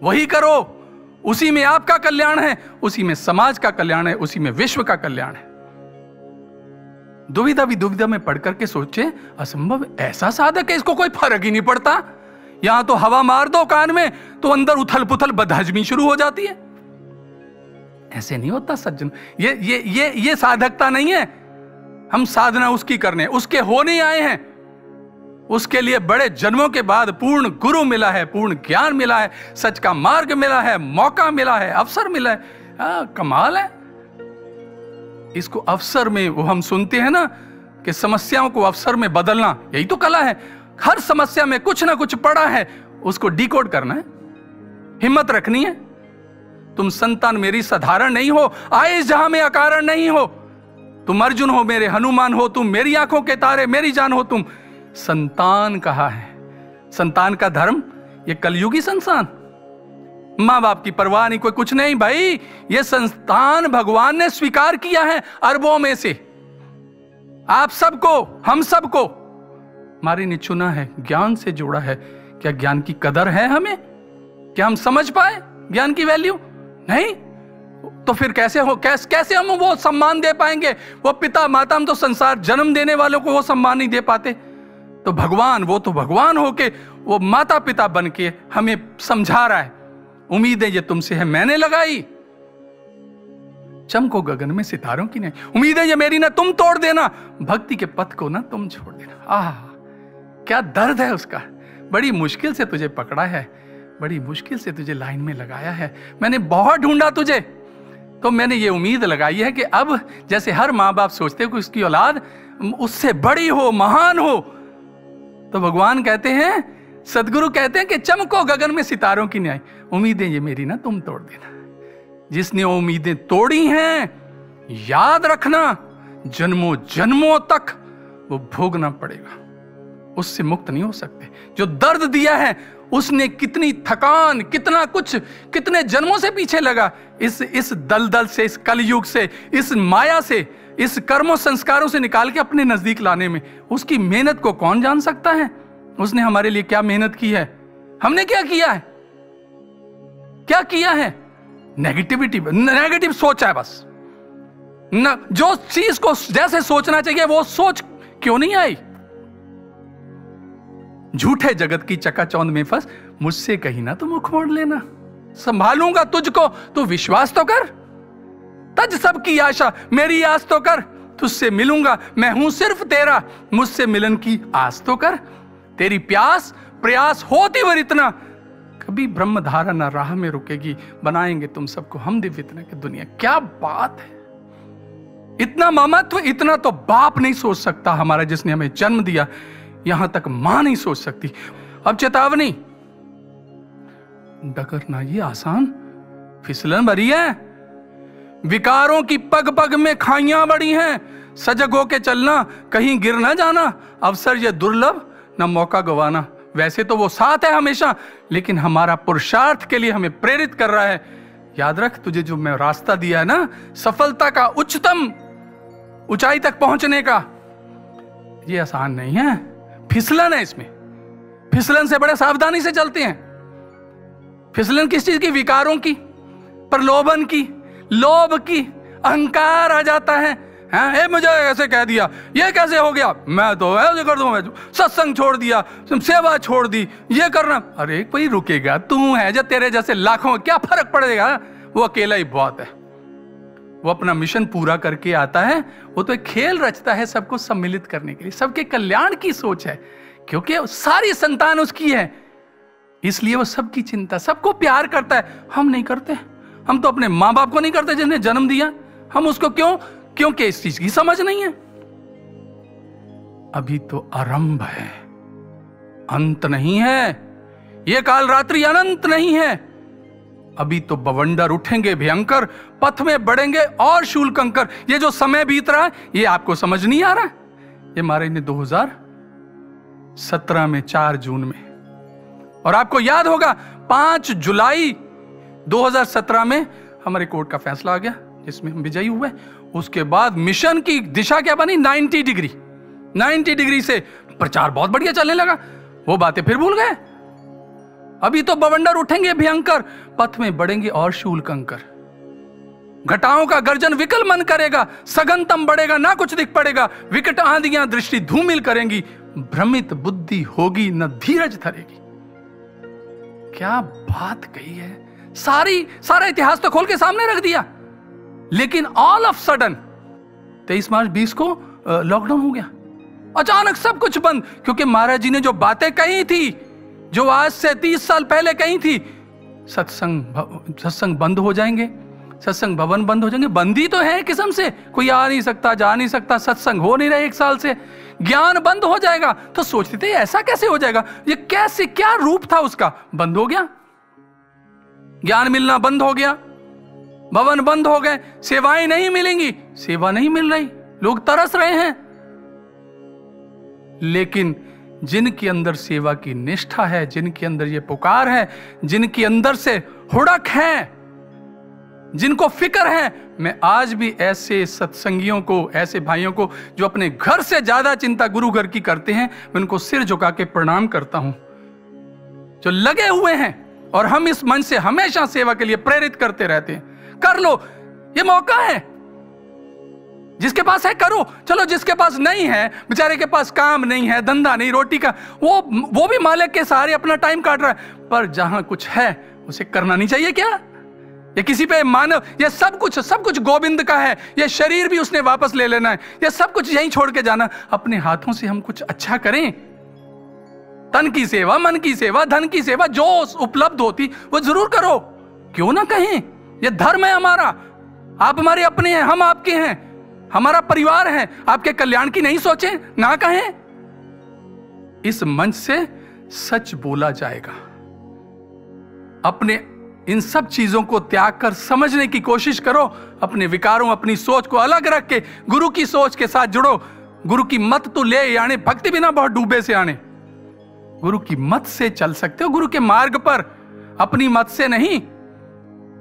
[SPEAKER 1] वही करो। उसी में आपका कल्याण है, उसी में समाज का कल्याण है, उसी में विश्व का कल्याण है। दुविधा भी दुविधा में पढ़ करके सोचे, असंभव ऐसा साधक है, इसको कोई फ़र्क ही नहीं पड़ता। यहाँ तो हवा मार दो कान में तो अंदर उथल पुथल बदहजमी शुरू हो जाती है। ऐसे नहीं होता, सज्जन। ये ये ये ये साधकता नहीं है। हम साधना उसकी करने, उसके होने आए हैं। उसके लिए बड़े जन्मों के बाद पूर्ण गुरु मिला है पूर्ण ज्ञान मिला है सच का मार्ग मिला है मौका मिला है अवसर मिला है। आ, कमाल है। इसको अवसर में वो हम सुनते हैं ना कि समस्याओं को अवसर में बदलना यही तो कला है। हर समस्या में कुछ ना कुछ पड़ा है उसको डिकोड करना है। हिम्मत रखनी है। तुम संतान मेरी साधारण नहीं हो आए जहाँ में अकारण नहीं हो। तुम अर्जुन हो मेरे हनुमान हो तुम मेरी आँखों के तारे मेरी जान हो तुम। संतान कहा है। संतान का धर्म, ये कलयुगी संस्थान माँ बाप की परवाह नहीं, कोई कुछ नहीं भाई। ये संस्थान भगवान ने स्वीकार किया है अरबों में से। आप सबको, हम सबको। मारी ने चुना है, ज्ञान से जोड़ा है। क्या ज्ञान की कदर है हमें? क्या हम समझ पाए ज्ञान की वैल्यू? नहीं। तो फिर कैसे हो, कैसे कैसे हम वो सम्मान दे पाएँगे? वो पिता माता हम तो संसार जन्म देने वालों को वो सम्मान नहीं दे पाते। तो भगवान, वो तो भगवान होके वो माता पिता बन के हमें समझा रहा है। उम्मीदें ये तुमसे है, मैंने लगाई। चमको गगन में सितारों की नहीं। उम्मीदें ये मेरी ना, तुम तोड़ देना। भक्ति के पथ को ना, तुम छोड़ देना। आह, क्या दर्द है उसका। बड़ी मुश्किल से तुझे पकड़ा है। बड़ी मुश्किल से तुझे लाइन में लगाया है। मैंने बहुत ढूंढा तुझे। तो मैंने ये उम्मीद लगाई है कि अब, जैसे हर माँ बाप सोचते हो कि उसकी औलाद उससे बड़ी हो, महान हो तो भगवान कहते हैं, सदगुरु कहते हैं कि चमको गगन में सितारों की न्याय। उम्मीदें ये मेरी ना, तुम तोड़ देना। जिसने उम्मीदें तोड़ी हैं, याद रखना जन्मों जन्मों तक वो भोगना पड़ेगा। उससे मुक्त नहीं हो सकते। जो दर्द दिया है उसने कितनी थकान, कितना कुछ, कितने जन्मों से पीछे लगा। इस इस दलदल से, इस कलयुग से, इस माया से, इस कर्मों, संस्कारों से निकाल के अपने नज़दीक लाने में, उसकी मेहनत को कौन जान सकता है? उसने हमारे लिए क्या मेहनत की है? हमने क्या किया है? क्या किया है? नेगेटिविटी नेगेटिव सोच है बस। न, जो चीज़ को जैसे सोचना चाहिए, वो सोच क्यों नहीं आई? झूठे जगत की चकाचौंध में फंस, मुझसे कहीं ना तो मुख मोड़ लेना। संभालूँगा तुझको, तू विश्वास तो कर। तज सबकी आशा, मेरी आस तो कर। तुझसे मिलूँगा, मैं हूँ सिर्फ़ तेरा। मुझसे मिलन की आस तो कर। तेरी प्यास, प्रयास होती वर इतना। कभी ब्रह्म धारा न राह में रुकेगी। बनाएँगे तुम सबको हम दिव्य इतना की दुनिया। क्या बात है। इतना ममत्व, इतना तो बाप नहीं सोच सकता हमारा जिसने हमें जन्म दिया। यहाँ तक माँ नहीं सोच सकती। अब चेतावनी। डकरना ये आसान। फिसलन भरी है। विकारों की पग पग में खाइयाँ बड़ी हैं। सजग होके चलना, कहीं गिर ना जाना। अवसर ये दुर्लभ, न मौका गवाना। वैसे तो वो साथ है हमेशा, लेकिन हमारा पुरुषार्थ के लिए हमें प्रेरित कर रहा है। याद रख तुझे जो मैं रास्ता दिया है ना, सफलता का उच्चतम, ऊंचाई तक पहुँचने का। ये आसान नहीं है। फिसलन है इसमें। फिसलन से बड़े सावधानी से चलते हैं। फिसलन किस चीज़ की? विकारों की, प्रलोभन की, लोभ की, अहंकार आ जाता है। हैं? ए मुझे ऐसे कह दिया, ये कैसे हो गया? मैं तो ऐसे कर दूँगा, सत्संग छोड़ दिया सेवा छोड़ दी, ये करना। अरे कोई रुकेगा, तू है जब तेरे जैसे लाखों क्या फ़र्क पड़ेगा? वो अकेला ही बहुत है। वो अपना मिशन पूरा करके आता है, वो तो एक खेल रचता है सबको सम्मिलित करने के लिए। सबके कल्याण की सोच है, क्योंकि सारी संतान उसकी है। इसलिए वो सबकी चिंता, सबको प्यार करता है। हम नहीं करते। हम तो अपने माँ बाप को नहीं करते जिन्हें जन्म दिया। हम उसको क्यों? क्योंकि इस चीज़ की समझ नहीं है। अभी तो आरंभ है। अंत नहीं है। यह काल रात्रि अनंत नहीं है। अभी तो बवंडर उठेंगे भयंकर, पथ में बढ़ेंगे और शूल कंकर। ये जो समय बीत रहा है, ये आपको समझ नहीं आ रहा? ये महाराज ने 2017 में 4 जून में। और आपको याद होगा 5 जुलाई 2017 में हमारे कोर्ट का फैसला आ गया, जिसमें हम विजयी हुए। उसके बाद मिशन की दिशा क्या बनी? 90 डिग्री। 90 डिग्री से प्रचार बहुत बढ़िया चलने लगा। वो बातें फिर भूल गए। अभी तो बवंडर उठेंगे भयंकर, पथ में बढ़ेंगे और शूल कंकर। घटाओं का गर्जन विकल मन करेगा सघनतम बढ़ेगा, ना कुछ दिख पड़ेगा। विकट आंधियाँ दृष्टि धूमिल करेंगी, भ्रमित बुद्धि होगी, न धीरज धरेगी। क्या बात कही है? सारी, सारा इतिहास तो खोल के सामने रख दिया। लेकिन ऑल ऑफ़ सडन तेईस मार्च बीस को लॉकडाउन हो गया। अचानक सब कुछ बंद, क्योंकि महाराज जी ने जो बातें कही थी जो आज से तीस साल पहले कही थी। सत्संग सत्संग बंद हो जाएँगे। सत्संग भवन बंद हो जाएँगे। बंदी तो है किस्म से। कोई आ नहीं सकता, जा नहीं सकता, सत्संग हो नहीं रहा एक साल से। ज्ञान बंद हो जाएगा। तो सोचते थे, ऐसा कैसे हो जाएगा? ये कैसे, क्या रूप था उसका? बंद हो गया। ज्ञान मिलना बंद हो गया। भवन बंद हो गए। सेवाएँ नहीं मिलेंगी। सेवा नहीं मिल रही। लोग तरस रहे हैं। लेकिन जिनके अंदर सेवा की निष्ठा है, जिनके अंदर ये पुकार है, जिनके अंदर से हुड़क है, जिनको फ़िक्र है, मैं आज भी ऐसे सत्संगियों को, ऐसे भाइयों को, जो अपने घर से ज़्यादा चिंता गुरु घर की करते हैं, मैं उनको सिर झुका के प्रणाम करता हूँ। जो लगे हुए हैं, और हम इस मन से हमेशा सेवा के लिए प्रेरित करते रहते हैं। कर लो, ये मौका है। जिसके पास है, करो। चलो, जिसके पास नहीं है, बेचारे के पास काम नहीं है, धंधा नहीं, रोटी का, वो वो भी मालिक के सहारे अपना टाइम काट रहा है। पर जहाँ कुछ है, उसे करना नहीं चाहिए क्या? ये किसी पे मानव, ये सब कुछ सब कुछ गोविंद का है। ये शरीर भी उसने वापस ले लेना है। ये सब कुछ यहीं छोड़ के जाना। अपने हाथों से हम कुछ अच्छा करें। तन की सेवा, मन की सेवा, धन की सेवा, जो उपलब्ध होती, वो ज़रूर करो। क्यों ना कहें? ये धर्म है हमारा। आप हमारे अपने हैं, हम आपके हैं। हमारा परिवार है। आपके कल्याण की नहीं सोचे, ना कहें। इस मंच से सच बोला जाएगा। अपने इन सब चीज़ों को त्याग कर समझने की कोशिश करो। अपने विकारों, अपनी सोच को अलग रख के, गुरु की सोच के साथ जुड़ो। गुरु की मत तो ले आने, भक्ति बिना बहुत डूबे से आने। गुरु की मत से चल सकते हो, गुरु के मार्ग पर। अपनी मत से नहीं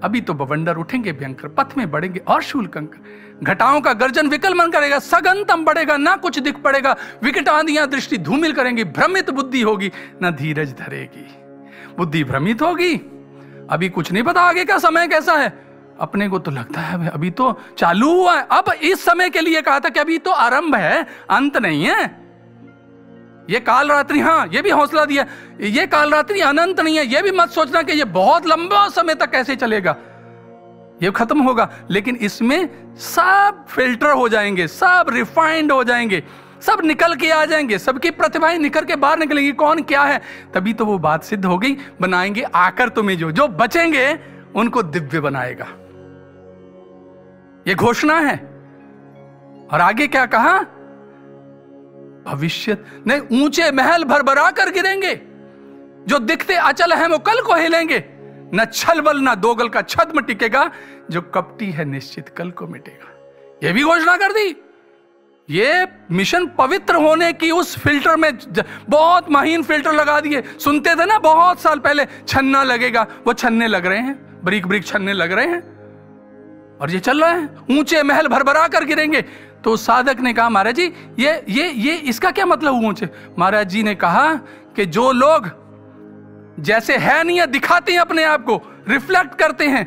[SPEAKER 1] अभी तो बवंडर उठेंगे भयंकर, पथ में बढ़ेंगे और शूल कंकर घटाओं का गर्जन विकल मन करेगा, सगंतम बढ़ेगा, ना कुछ दिख पड़ेगा। विकट आंधियाँ दृष्टि धूमिल करेंगी, भ्रमित बुद्धि होगी, ना धीरज धरेगी। बुद्धि भ्रमित होगी? अभी कुछ नहीं पता आगे का समय कैसा है। अपने को तो लगता है, अभी तो चालू हुआ है। अब इस समय के लिए कहा था कि अभी तो आरंभ है, अंत नहीं है। ये काल रात्रि हाँ ये भी हौसला दिया। ये काल रात्रि अनंत नहीं है, ये भी मत सोचना कि ये बहुत लंबा समय तक कैसे चलेगा। ये खत्म होगा, लेकिन इसमें सब फ़िल्टर हो जाएँगे, सब रिफाइंड हो जाएँगे, सब निकल के आ जाएँगे, सबकी प्रतिभाएँ निकल के बाहर निकलेंगी। कौन क्या है? तभी तो वो बात सिद्ध हो गई, बनाएँगे आकर तुम्हें जो जो बचेंगे, उनको दिव्य बनाएगा। ये घोषणा है। और आगे क्या कहा? भविष्य नहीं, ऊँचे महल भर भरा कर गिरेंगे। जो दिखते अचल है, वो कल को हिलेंगे। न छल बल, न दोगल का छद्म टिकेगा, जो कपटी है, निश्चित कल को मिटेगा। ये भी घोषणा कर दी। ये मिशन पवित्र होने की उस फ़िल्टर में बहुत महीन फ़िल्टर लगा दिए। सुनते थे ना, बहुत साल पहले, छन्ना लगेगा। वो छन्ने लग रहे हैं, ब्रिक ब्रिक छन्ने लग रहे हैं। और ये चल रहा है, ऊँचे महल भरभरा कर गिरेंगे। तो साधक ने कहा, महाराज जी, ये ये ये इसका क्या मतलब ऊँचे महाराज जी ने कहा कि जो लोग जैसे है नहीं है दिखाते हैं अपने आप को, रिफ्लेक्ट करते हैं,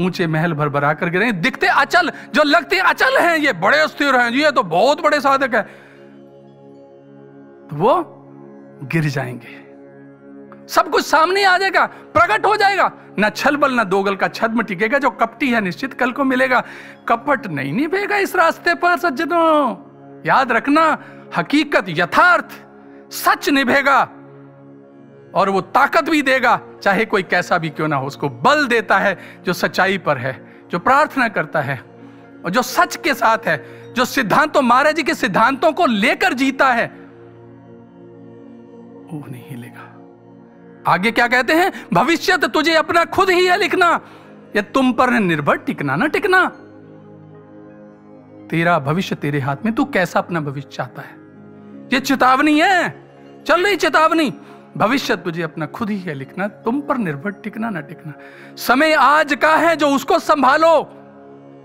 [SPEAKER 1] ऊँचे महल भर भरा कर गिरे दिखते अचल, जो लगते अचल हैं, ये बड़े स्थिर हैं। ये तो बहुत बड़े साधक है। तो वो गिर जाएँगे। सब कुछ सामने आ जाएगा, प्रकट हो जाएगा। ना छल बल, ना दोगल का छद्म टिकेगा, जो कपटी है, निश्चित कल को मिलेगा। कपट नहीं निभेगा इस रास्ते पर, सज्जनों। याद रखना, हकीकत यथार्थ, सच निभेगा, और वो ताकत भी देगा। चाहे कोई कैसा भी क्यों ना हो, उसको बल देता है, जो सच्चाई पर है, जो प्रार्थना करता है, और जो सच के साथ है, जो सिद्धांतों, महाराज जी के सिद्धांतों को लेकर जीता है। वो नहीं आगे क्या कहते हैं? भविष्य तुझे अपना खुद ही है लिखना। या तुम पर निर्भर टिकना ना टिकना। तेरा भविष्य तेरे हाथ में, तू कैसा अपना भविष्य चाहता है? ये चेतावनी है। चल रही चेतावनी। भविष्य तुझे अपना खुद ही है लिखना। तुम पर निर्भर टिकना ना टिकना। समय आज का है जो उसको संभालो।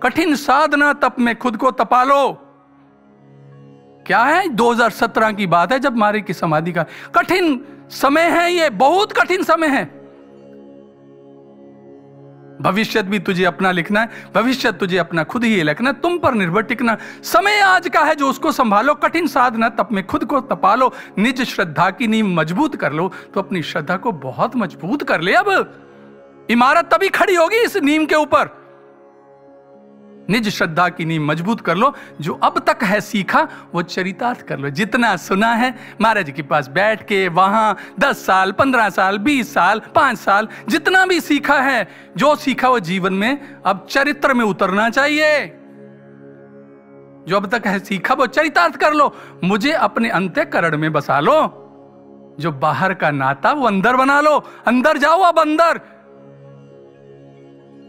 [SPEAKER 1] कठिन साधना तप में खुद को तपा लो क्या है? 2017 की बात है जब मारे की समाधि का। कठिन समय है ये, बहुत कठिन समय है। भविष्य भी तुझे अपना लिखना है, भविष्य तुझे अपना खुद ही लिखना तुम पर निर्भर टिकना समय आज का है जो उसको संभालो, कठिन साधना, तब में खुद को तपा लो निज श्रद्धा की नींव मज़बूत कर लो तो अपनी श्रद्धा को बहुत मज़बूत कर ले। अब इमारत तभी खड़ी होगी इस नीम के ऊपर। निज श्रद्धा की नींव मज़बूत कर लो। जो अब तक है सीखा, वो चरितार्थ कर लो। जितना सुना है, महाराज के पास बैठ के वहाँ दस साल, पंद्रह साल, बीस साल, पाँच साल, जितना भी सीखा है, जो सीखा वो जीवन में, अब चरित्र में उतरना चाहिए। जो अब तक है सीखा, वो चरितार्थ कर लो। मुझे अपने अंत्यकरण में बसा लो। जो बाहर का नाता, वो अंदर बना लो। अंदर जाओ अब अंदर।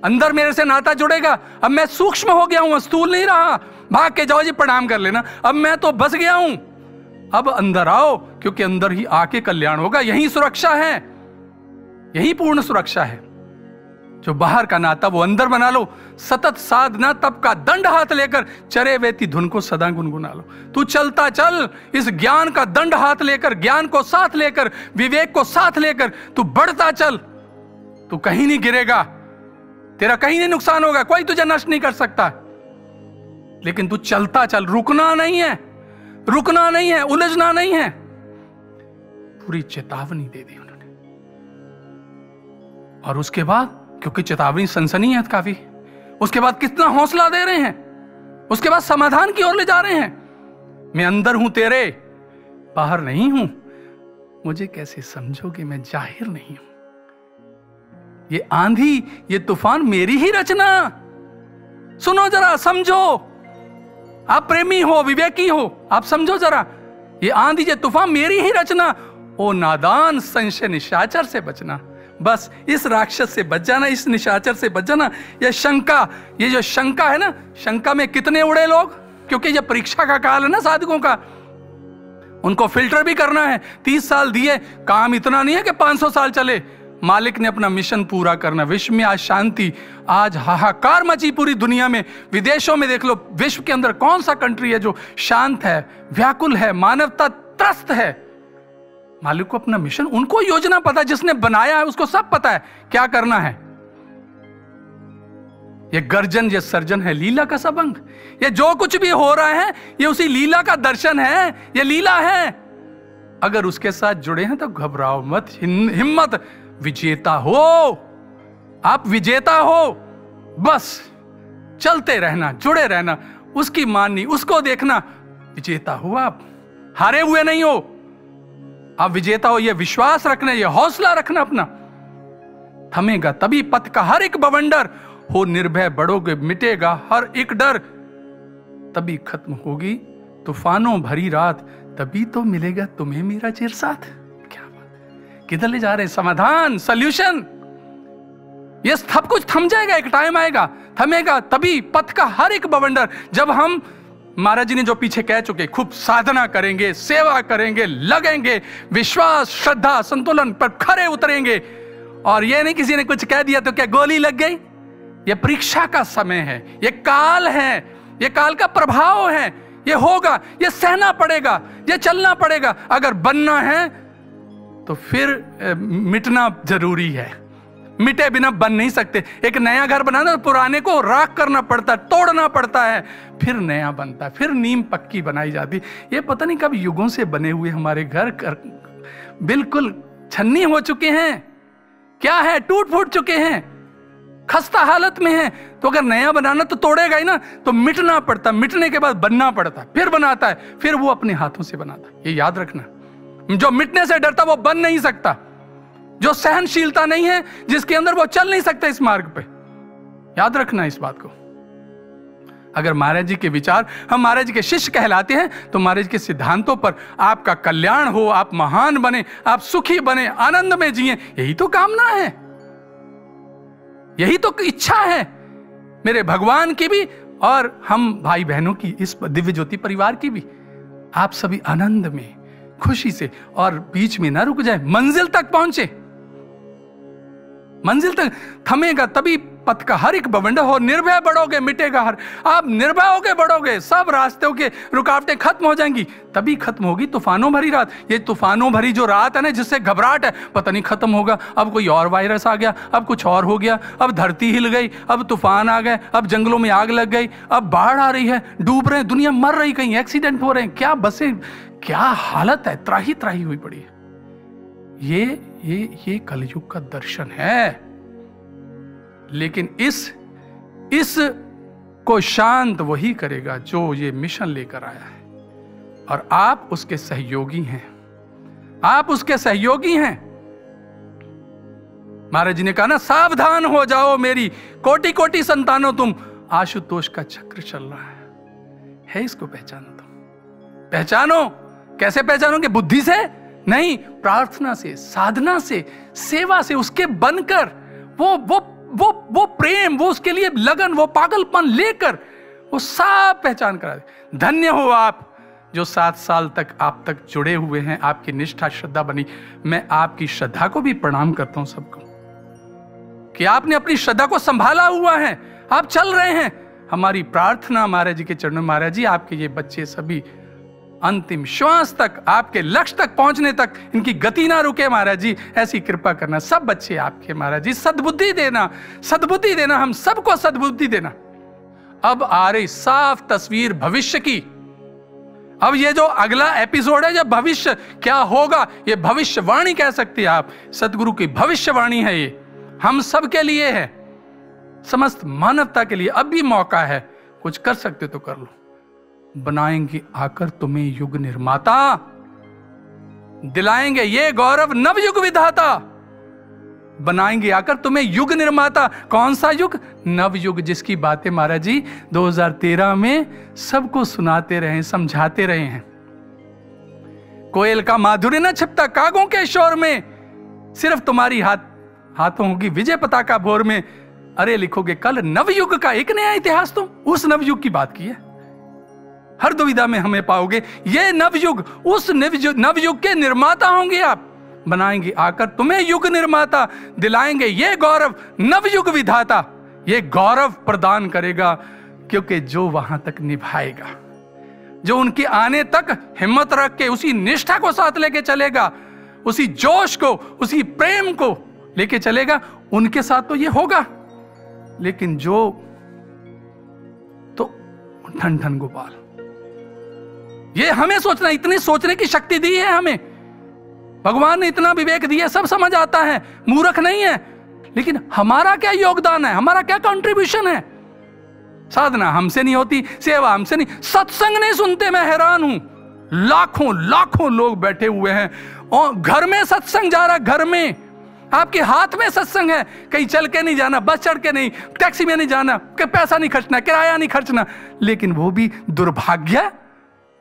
[SPEAKER 1] अंदर मेरे से नाता जुड़ेगा। अब मैं सूक्ष्म हो गया हूँ स्थूल नहीं रहा। भाग के जाओ जी, प्रणाम कर लेना। अब मैं तो बस गया हूँ। अब अंदर आओ, क्योंकि अंदर ही आके कल्याण होगा। यही सुरक्षा है। यही पूर्ण सुरक्षा है। जो बाहर का नाता, वो अंदर बना लो। सतत साधना तब का दंड हाथ लेकर चरे वेती धुन को सदा गुनगुना लो। तू चलता चल, इस ज्ञान का दंड हाथ लेकर, ज्ञान को साथ लेकर, विवेक को साथ लेकर, तू बढ़ता चल। तू कहीं नहीं गिरेगा। तेरा कहीं नहीं नुकसान होगा, कोई तुझे नष्ट नहीं कर सकता। लेकिन तू चलता चल, रुकना नहीं है, रुकना नहीं है, उलझना नहीं है। पूरी चेतावनी दे दी उन्होंने। और उसके बाद, क्योंकि चेतावनी सनसनी है काफ़ी, उसके बाद कितना हौसला दे रहे हैं, उसके बाद समाधान की ओर ले जा रहे हैं। मैं अंदर हूँ तेरे, बाहर नहीं हूँ। मुझे कैसे समझोगे, मैं ज़ाहिर नहीं हूँ। ये आंधी, ये तूफ़ान मेरी ही रचना। सुनो जरा, समझो। आप प्रेमी हो, विवेकी हो, आप समझो जरा। ये आंधी, ये तूफ़ान मेरी ही रचना। ओ नादान, संशय निशाचर से बचना। बस इस राक्षस से बच जाना, इस निशाचर से बच जाना। ये शंका, ये जो शंका है ना, शंका में कितने उड़े लोग? क्योंकि ये परीक्षा का काल है ना साधकों का। उनको फ़िल्टर भी करना है। तीस साल दिए, काम इतना नहीं है कि पाँच सौ साल चले। मालिक ने अपना मिशन पूरा करना। विश्व में आज शांति, आज हाहाकार मची पूरी दुनिया में। विदेशों में देख लो, विश्व के अंदर कौन सा कंट्री है जो शांत है, व्याकुल है, मानवता त्रस्त है? मालिक को अपना मिशन उनको योजना पता, जिसने बनाया है, उसको सब पता है। क्या करना है? ये गर्जन, ये सर्जन है, लीला का सबंग। ये जो कुछ भी हो रहा है, ये उसी लीला का दर्शन है, ये लीला है। अगर उसके साथ जुड़े हैं तो घबराओ मत हिम्मत। विजेता हो। आप विजेता हो। बस, चलते रहना, जुड़े रहना, उसकी माननी उसको देखना। विजेता हो आप, हारे हुए नहीं हो। आप विजेता हो यह विश्वास रखना यह हौसला रखना अपना। थमेगा तभी पथ का हर एक बवंडर। हो निर्भय बढ़ोगे, मिटेगा हर एक डर। तभी खत्म होगी तूफानों भरी रात, तभी तो मिलेगा तुम्हें मेरा चिर साथ। किधर ले जा रहे समाधान सोल्यूशन ये सब कुछ थम जाएगा, एक टाइम आएगा, थमेगा, तभी पथ का हर एक बवंडर, जब हम, महाराज जी ने जो पीछे कह चुके, खूब साधना करेंगे, सेवा करेंगे, लगेंगे, विश्वास, श्रद्धा, संतुलन पर खरे उतरेंगे। और ये नहीं किसी ने कुछ कह दिया तो क्या गोली लग गई? ये परीक्षा का समय है, ये काल है, ये काल का प्रभाव है, ये होगा, ये सहना पड़ेगा, ये चलना पड़ेगा। अगर बनना है तो फिर मिटना ज़रूरी है। मिटे बिना बन नहीं सकते। एक नया घर बनाना तो पुराने को राख करना पड़ता है तोड़ना पड़ता है। फिर नया बनता है फिर नीम पक्की बनाई जाती। ये पता नहीं कब युगों से बने हुए हमारे घर कर, बिल्कुल छन्नी हो चुके हैं। क्या है? टूट फूट चुके हैं। खस्ता हालत में है। तो अगर नया बनाना तो तोड़ेगा ही ना। तो मिटना पड़ता मिटने के बाद बनना पड़ता। फिर बनाता है फिर वो अपने हाथों से बनाता। ये याद रखना। जो मिटने से डरता वो बन नहीं सकता। जो सहनशीलता नहीं है, जिसके अंदर वो चल नहीं सकता इस मार्ग पे। याद रखना इस बात को। अगर महाराज जी के विचार हम महाराज जी के शिष्य कहलाते हैं तो महाराज के सिद्धांतों पर आपका कल्याण हो, आप महान बने, आप सुखी बने आनंद में जिए, यही तो कामना है। यही तो इच्छा है। मेरे भगवान की भी और हम भाई बहनों की, इस दिव्य ज्योति परिवार की भी। आप सभी आनंद में खुशी से और बीच में ना रुक जाए। मंजिल तक पहुँचे। मंजिल तक थमेगा, तभी पथ का हर एक बवंडा हो, निर्भय बढ़ोगे, मिटेगा हर। आप निर्भय होगे बढ़ोगे, सब रास्तों के रुकावटें खत्म हो जाएँगी। तभी खत्म होगी तूफानों भरी रात। ये तूफानों भरी जो रात है ना, जिससे घबराहट है, पता नहीं खत्म होगा। अब कोई और वायरस आ गया, अब कुछ और हो गया, अब धरती हिल गई, अब तूफ़ान आ गए, अब जंगलों में आग लग गई, अब बाढ़ आ रही है, डूब रहे हैं, दुनिया मर रही कहीं, एक्सीडेंट हो रहे हैं, क्या बसें, क्या हालत है? त्राही त्राही हुई पड़ी है। ये ये ये कलयुग का दर्शन है। लेकिन इस इस को शांत वही करेगा जो ये मिशन लेकर आया है। और आप उसके सहयोगी हैं। आप उसके सहयोगी हैं। महाराज ने कहा, ना, सावधान हो जाओ मेरी। कोटि कोटि संतानों, तुम आशुतोष का चक्र चल रहा है। है इसको पहचानो तुम। पहचानो? कैसे पहचानोगे? बुद्धि से? नहीं, प्रार्थना से, साधना से, सेवा से उसके बनकर वो वो वो वो प्रेम, वो उसके लिए लगन, वो पागलपन लेकर वो सब पहचान करा दे। धन्य हो आप जो सात साल तक आप तक जुड़े हुए हैं, आपकी निष्ठा, श्रद्धा बनी। मैं आपकी श्रद्धा को भी प्रणाम करता हूँ सबको। कि आपने अपनी श्रद्धा को संभाला हुआ है, आप चल रहे हैं। हमारी प्रार्थना महाराज जी के चरणों महाराज जी, आपके ये बच्चे सभी अंतिम श्वास तक, आपके लक्ष्य तक पहुँचने तक इनकी गति ना रुके महाराज जी। ऐसी कृपा करना, सब बच्चे आपके महाराज जी। सद्बुद्धि देना सद्बुद्धि देना, हम सबको सद्बुद्धि देना। अब आ रही साफ़ तस्वीर भविष्य की। अब ये जो अगला एपिसोड है जब भविष्य क्या होगा, ये भविष्यवाणी कह सकते हैं आप। सदगुरु की भविष्यवाणी है ये। हम सबके लिए है। समस्त मानवता के लिए अब भी मौका है। कुछ कर सकते तो कर लो। बनाएँगे आकर तुम्हें युग निर्माता। दिलाएँगे ये गौरव नव युग विधाता। बनाएँगे आकर तुम्हें युग निर्माता। कौन सा युग? नव युग जिसकी बातें महाराज जी 2013 में सबको सुनाते रहे, समझाते रहे हैं। कोयल का माधुर्य न छिपता कागों के शोर में। सिर्फ़ तुम्हारी हाथ, हाथों की विजय पताका भोर में। अरे लिखोगे, कल नवयुग का एक नया इतिहास तुम उस नवयुग की बात की है। हर दुविधा में हमें पाओगे। ये नवयुग, उस नवयुग के निर्माता होंगे आप। बनाएँगे आकर तुम्हें युग निर्माता, दिलाएँगे ये गौरव नवयुग विधाता। ये गौरव प्रदान करेगा, क्योंकि जो वहाँ तक निभाएगा, जो उनके आने तक हिम्मत रख के उसी निष्ठा को साथ लेके चलेगा, उसी जोश को, उसी प्रेम को लेके चलेगा, उनके साथ तो ये होगा। लेकिन जो तो ठन ठन गोपाल ये हमें सोचना, इतनी सोचने की शक्ति दी है हमें। भगवान ने इतना विवेक दिया, सब समझ आता है। मूर्ख नहीं है। लेकिन हमारा क्या योगदान है? हमारा क्या कंट्रीब्यूशन है? साधना हमसे नहीं होती, सेवा हमसे नहीं। सत्संग नहीं सुनते, मैं हैरान हूँ। लाखों लाखों लोग बैठे हुए हैं। और घर में सत्संग जा रहा घर में। आपके हाथ में सत्संग है। कहीं चल के नहीं जाना, बस चढ़ के नहीं। टैक्सी में नहीं जाना कि पैसा नहीं खर्चना, किराया नहीं खर्चना। लेकिन वो भी दुर्भाग्य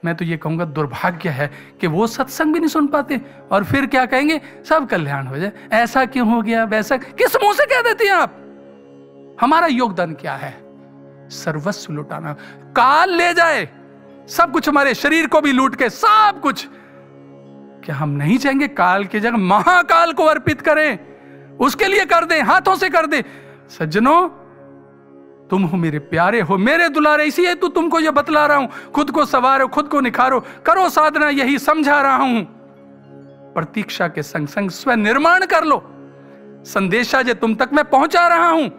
[SPEAKER 1] मैं तो ये कहूँगा, दुर्भाग्य है कि वो सत्संग भी नहीं सुन पाते। और फिर क्या कहेंगे? सब कल्याण हो जाए। ऐसा क्यों हो गया? वैसा किस मुँह से कह देते हैं आप? हमारा योगदान क्या है? सर्वस्व लुटाना। काल ले जाए। सब कुछ हमारे शरीर को भी लूट के, सब कुछ। क्या हम नहीं चाहेंगे काल की जगह महाकाल को अर्पित करें? उसके लिए कर दें, हाथों से कर दे। सज्जनों तुम हो मेरे प्यारे, हो मेरे दुलारे इसी हेतु तुमको यह बतला रहा हूँ। खुद को सवारो, खुद को निखारो, करो साधना, यही समझा रहा हूँ। प्रतीक्षा के संग संग स्व निर्माण कर लो। संदेशा जो तुम तक मैं पहुँचा रहा हूँ।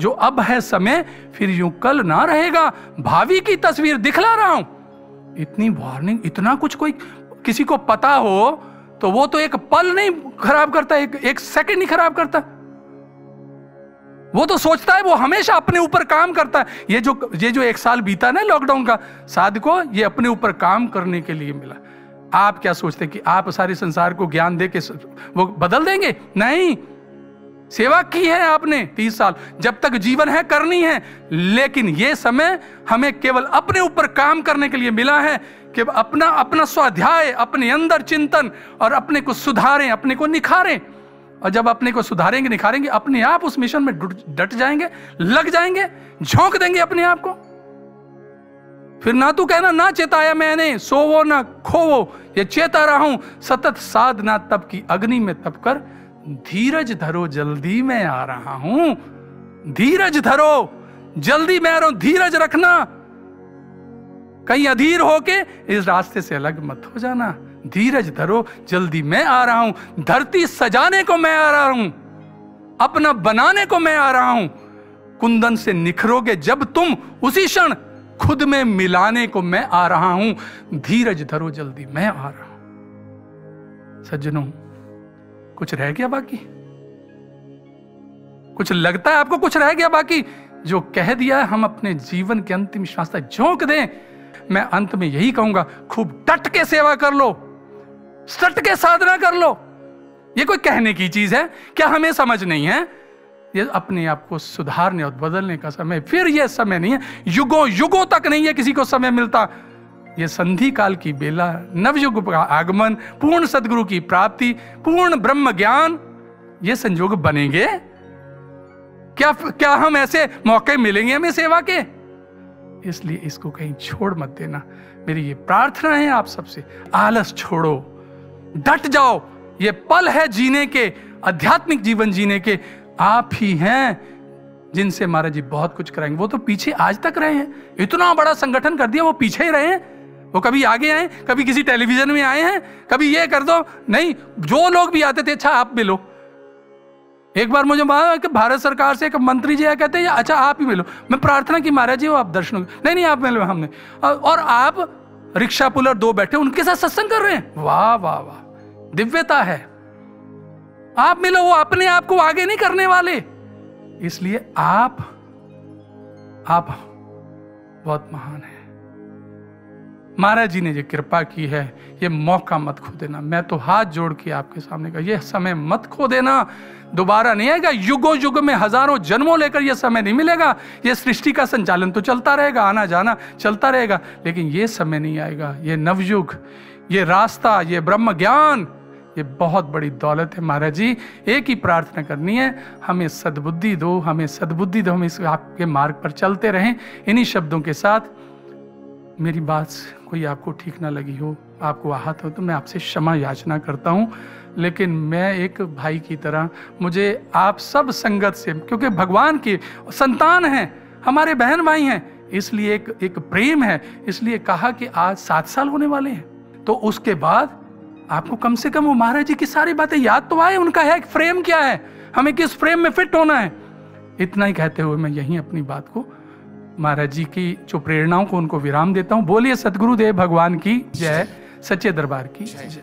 [SPEAKER 1] जो अब है समय, फिर यूँ कल ना रहेगा। भावी की तस्वीर दिखला रहा हूँ। इतनी वार्निंग इतना कुछ कोई किसी को पता हो तो वो तो एक पल नहीं खराब करता, एक एक सेकंड नहीं खराब करता। वो तो सोचता है, वो हमेशा अपने ऊपर काम करता है। ये जो ये जो एक साल बीता ना लॉकडाउन का साध को ये अपने ऊपर काम करने के लिए मिला। आप क्या सोचते कि आप सारे संसार को ज्ञान दे के वो बदल देंगे? नहीं। सेवा की है आपने तीस साल। जब तक जीवन है, करनी है। लेकिन ये समय हमें केवल अपने ऊपर काम करने के लिए मिला है कि अपना अपना स्वाध्याय, अपने अंदर चिंतन और अपने को सुधारें, अपने को निखारें। और जब अपने को सुधारेंगे, निखारेंगे, अपने आप उस मिशन में डट जाएँगे, लग जाएँगे, झोंक देंगे अपने आप को। फिर ना तू कहना, ना चेताया मैंने, सोवो ना खोवो, ये चेता रहा। हूँ सतत साधना तब की अग्नि में तप कर, धीरज धरो, जल्दी मैं आ रहा हूँ। धीरज धरो, जल्दी मैं आ रहा हूँ। धीरज रखना। कहीं अधीर होके इस रास्ते से अलग मत हो जाना। धीरज धरो, जल्दी मैं आ रहा हूँ। धरती सजाने को मैं आ रहा हूँ। अपना बनाने को मैं आ रहा हूँ। कुंदन से निखरोगे जब तुम, उसी क्षण खुद में मिलाने को मैं आ रहा हूँ। धीरज धरो, जल्दी मैं आ रहा हूँ। सज्जनों, कुछ रह गया बाकी? कुछ लगता है आपको कुछ रह गया बाकी? जो कह दिया है, हम अपने जीवन के अंतिम श्वास तक झोंक दें। मैं अंत में यही कहूँगा, खूब डट के सेवा कर लो। डट के साधना कर लो। ये कोई कहने की चीज़ है? क्या हमें समझ नहीं है? ये अपने आप को सुधारने और बदलने का समय। फिर ये समय नहीं है। युगों युगों तक नहीं है किसी को समय मिलता। ये संधि काल की बेला, नवयुग का आगमन, पूर्ण सदगुरु की प्राप्ति, पूर्ण ब्रह्म ज्ञान, ये संयोग बनेंगे? क्या क्या हम ऐसे मौके मिलेंगे हमें सेवा के? इसलिए इसको कहीं छोड़ मत देना। मेरी ये प्रार्थना है आप सबसे। आलस छोड़ो। डट जाओ। ये पल है जीने के, आध्यात्मिक जीवन जीने के। आप ही हैं जिनसे महाराज जी बहुत कुछ कराएँगे वो तो पीछे आज तक रहे हैं। इतना बड़ा संगठन कर दिया, वो पीछे ही रहे हैं। वो कभी आगे आए, कभी किसी टेलीविज़न में आए हैं, कभी ये कर दो। नहीं, जो लोग भी आते थे अच्छा आप मिलो एक बार मुझे कि भारत सरकार से एक मंत्री जी कहते हैं अच्छा आप ही मिलो। मैं प्रार्थना की, महाराज जी, वो आप दर्शन नहीं नहीं, आप मिलो हमने और आप, रिक्शा पुलर दो बैठे, उनके साथ सत्संग कर रहे हैं? वाह वाह वाह। दिव्यता है। आप मिलो, वो अपने आप को आगे नहीं करने वाले। इसलिए आप आप बहुत महान है। महाराज जी ने जो कृपा की है, ये मौका मत खो देना। मैं तो हाथ जोड़ के आपके सामने का ये समय मत खो देना। दोबारा नहीं आएगा। युगो, युग में हज़ारों जन्मों लेकर यह समय नहीं मिलेगा। ये सृष्टि का संचालन तो चलता रहेगा आना जाना चलता रहेगा, लेकिन ये समय नहीं आएगा। ये नवयुग ये रास्ता ये ब्रह्म ज्ञान ये बहुत बड़ी दौलत है महाराज जी। एक ही प्रार्थना करनी है, हमें सद्बुद्धि दो, हमें सद्बुद्धि दो, हम इस आपके मार्ग पर चलते रहें। इन्हीं शब्दों के साथ मेरी बात कोई आपको ठीक ना लगी हो, आपको आहत हो तो मैं आपसे क्षमा याचना करता हूँ। लेकिन मैं एक भाई की तरह, मुझे आप सब संगत से, क्योंकि भगवान की संतान हैं, हमारे बहन भाई हैं, इसलिए एक एक प्रेम है, इसलिए कहा कि आज सात साल होने वाले हैं। तो उसके बाद आपको कम से कम वो महाराज जी की सारी बातें याद तो आए, उनका है, फ्रेम क्या है? हमें किस फ्रेम में फिट होना है? इतना ही कहते हुए मैं यहीं अपनी बात को, महाराज जी की जो प्रेरणाओं को उनको विराम देता हूँ। बोलिए, सदगुरुदेव भगवान की जय, सच्चे दरबार की जय।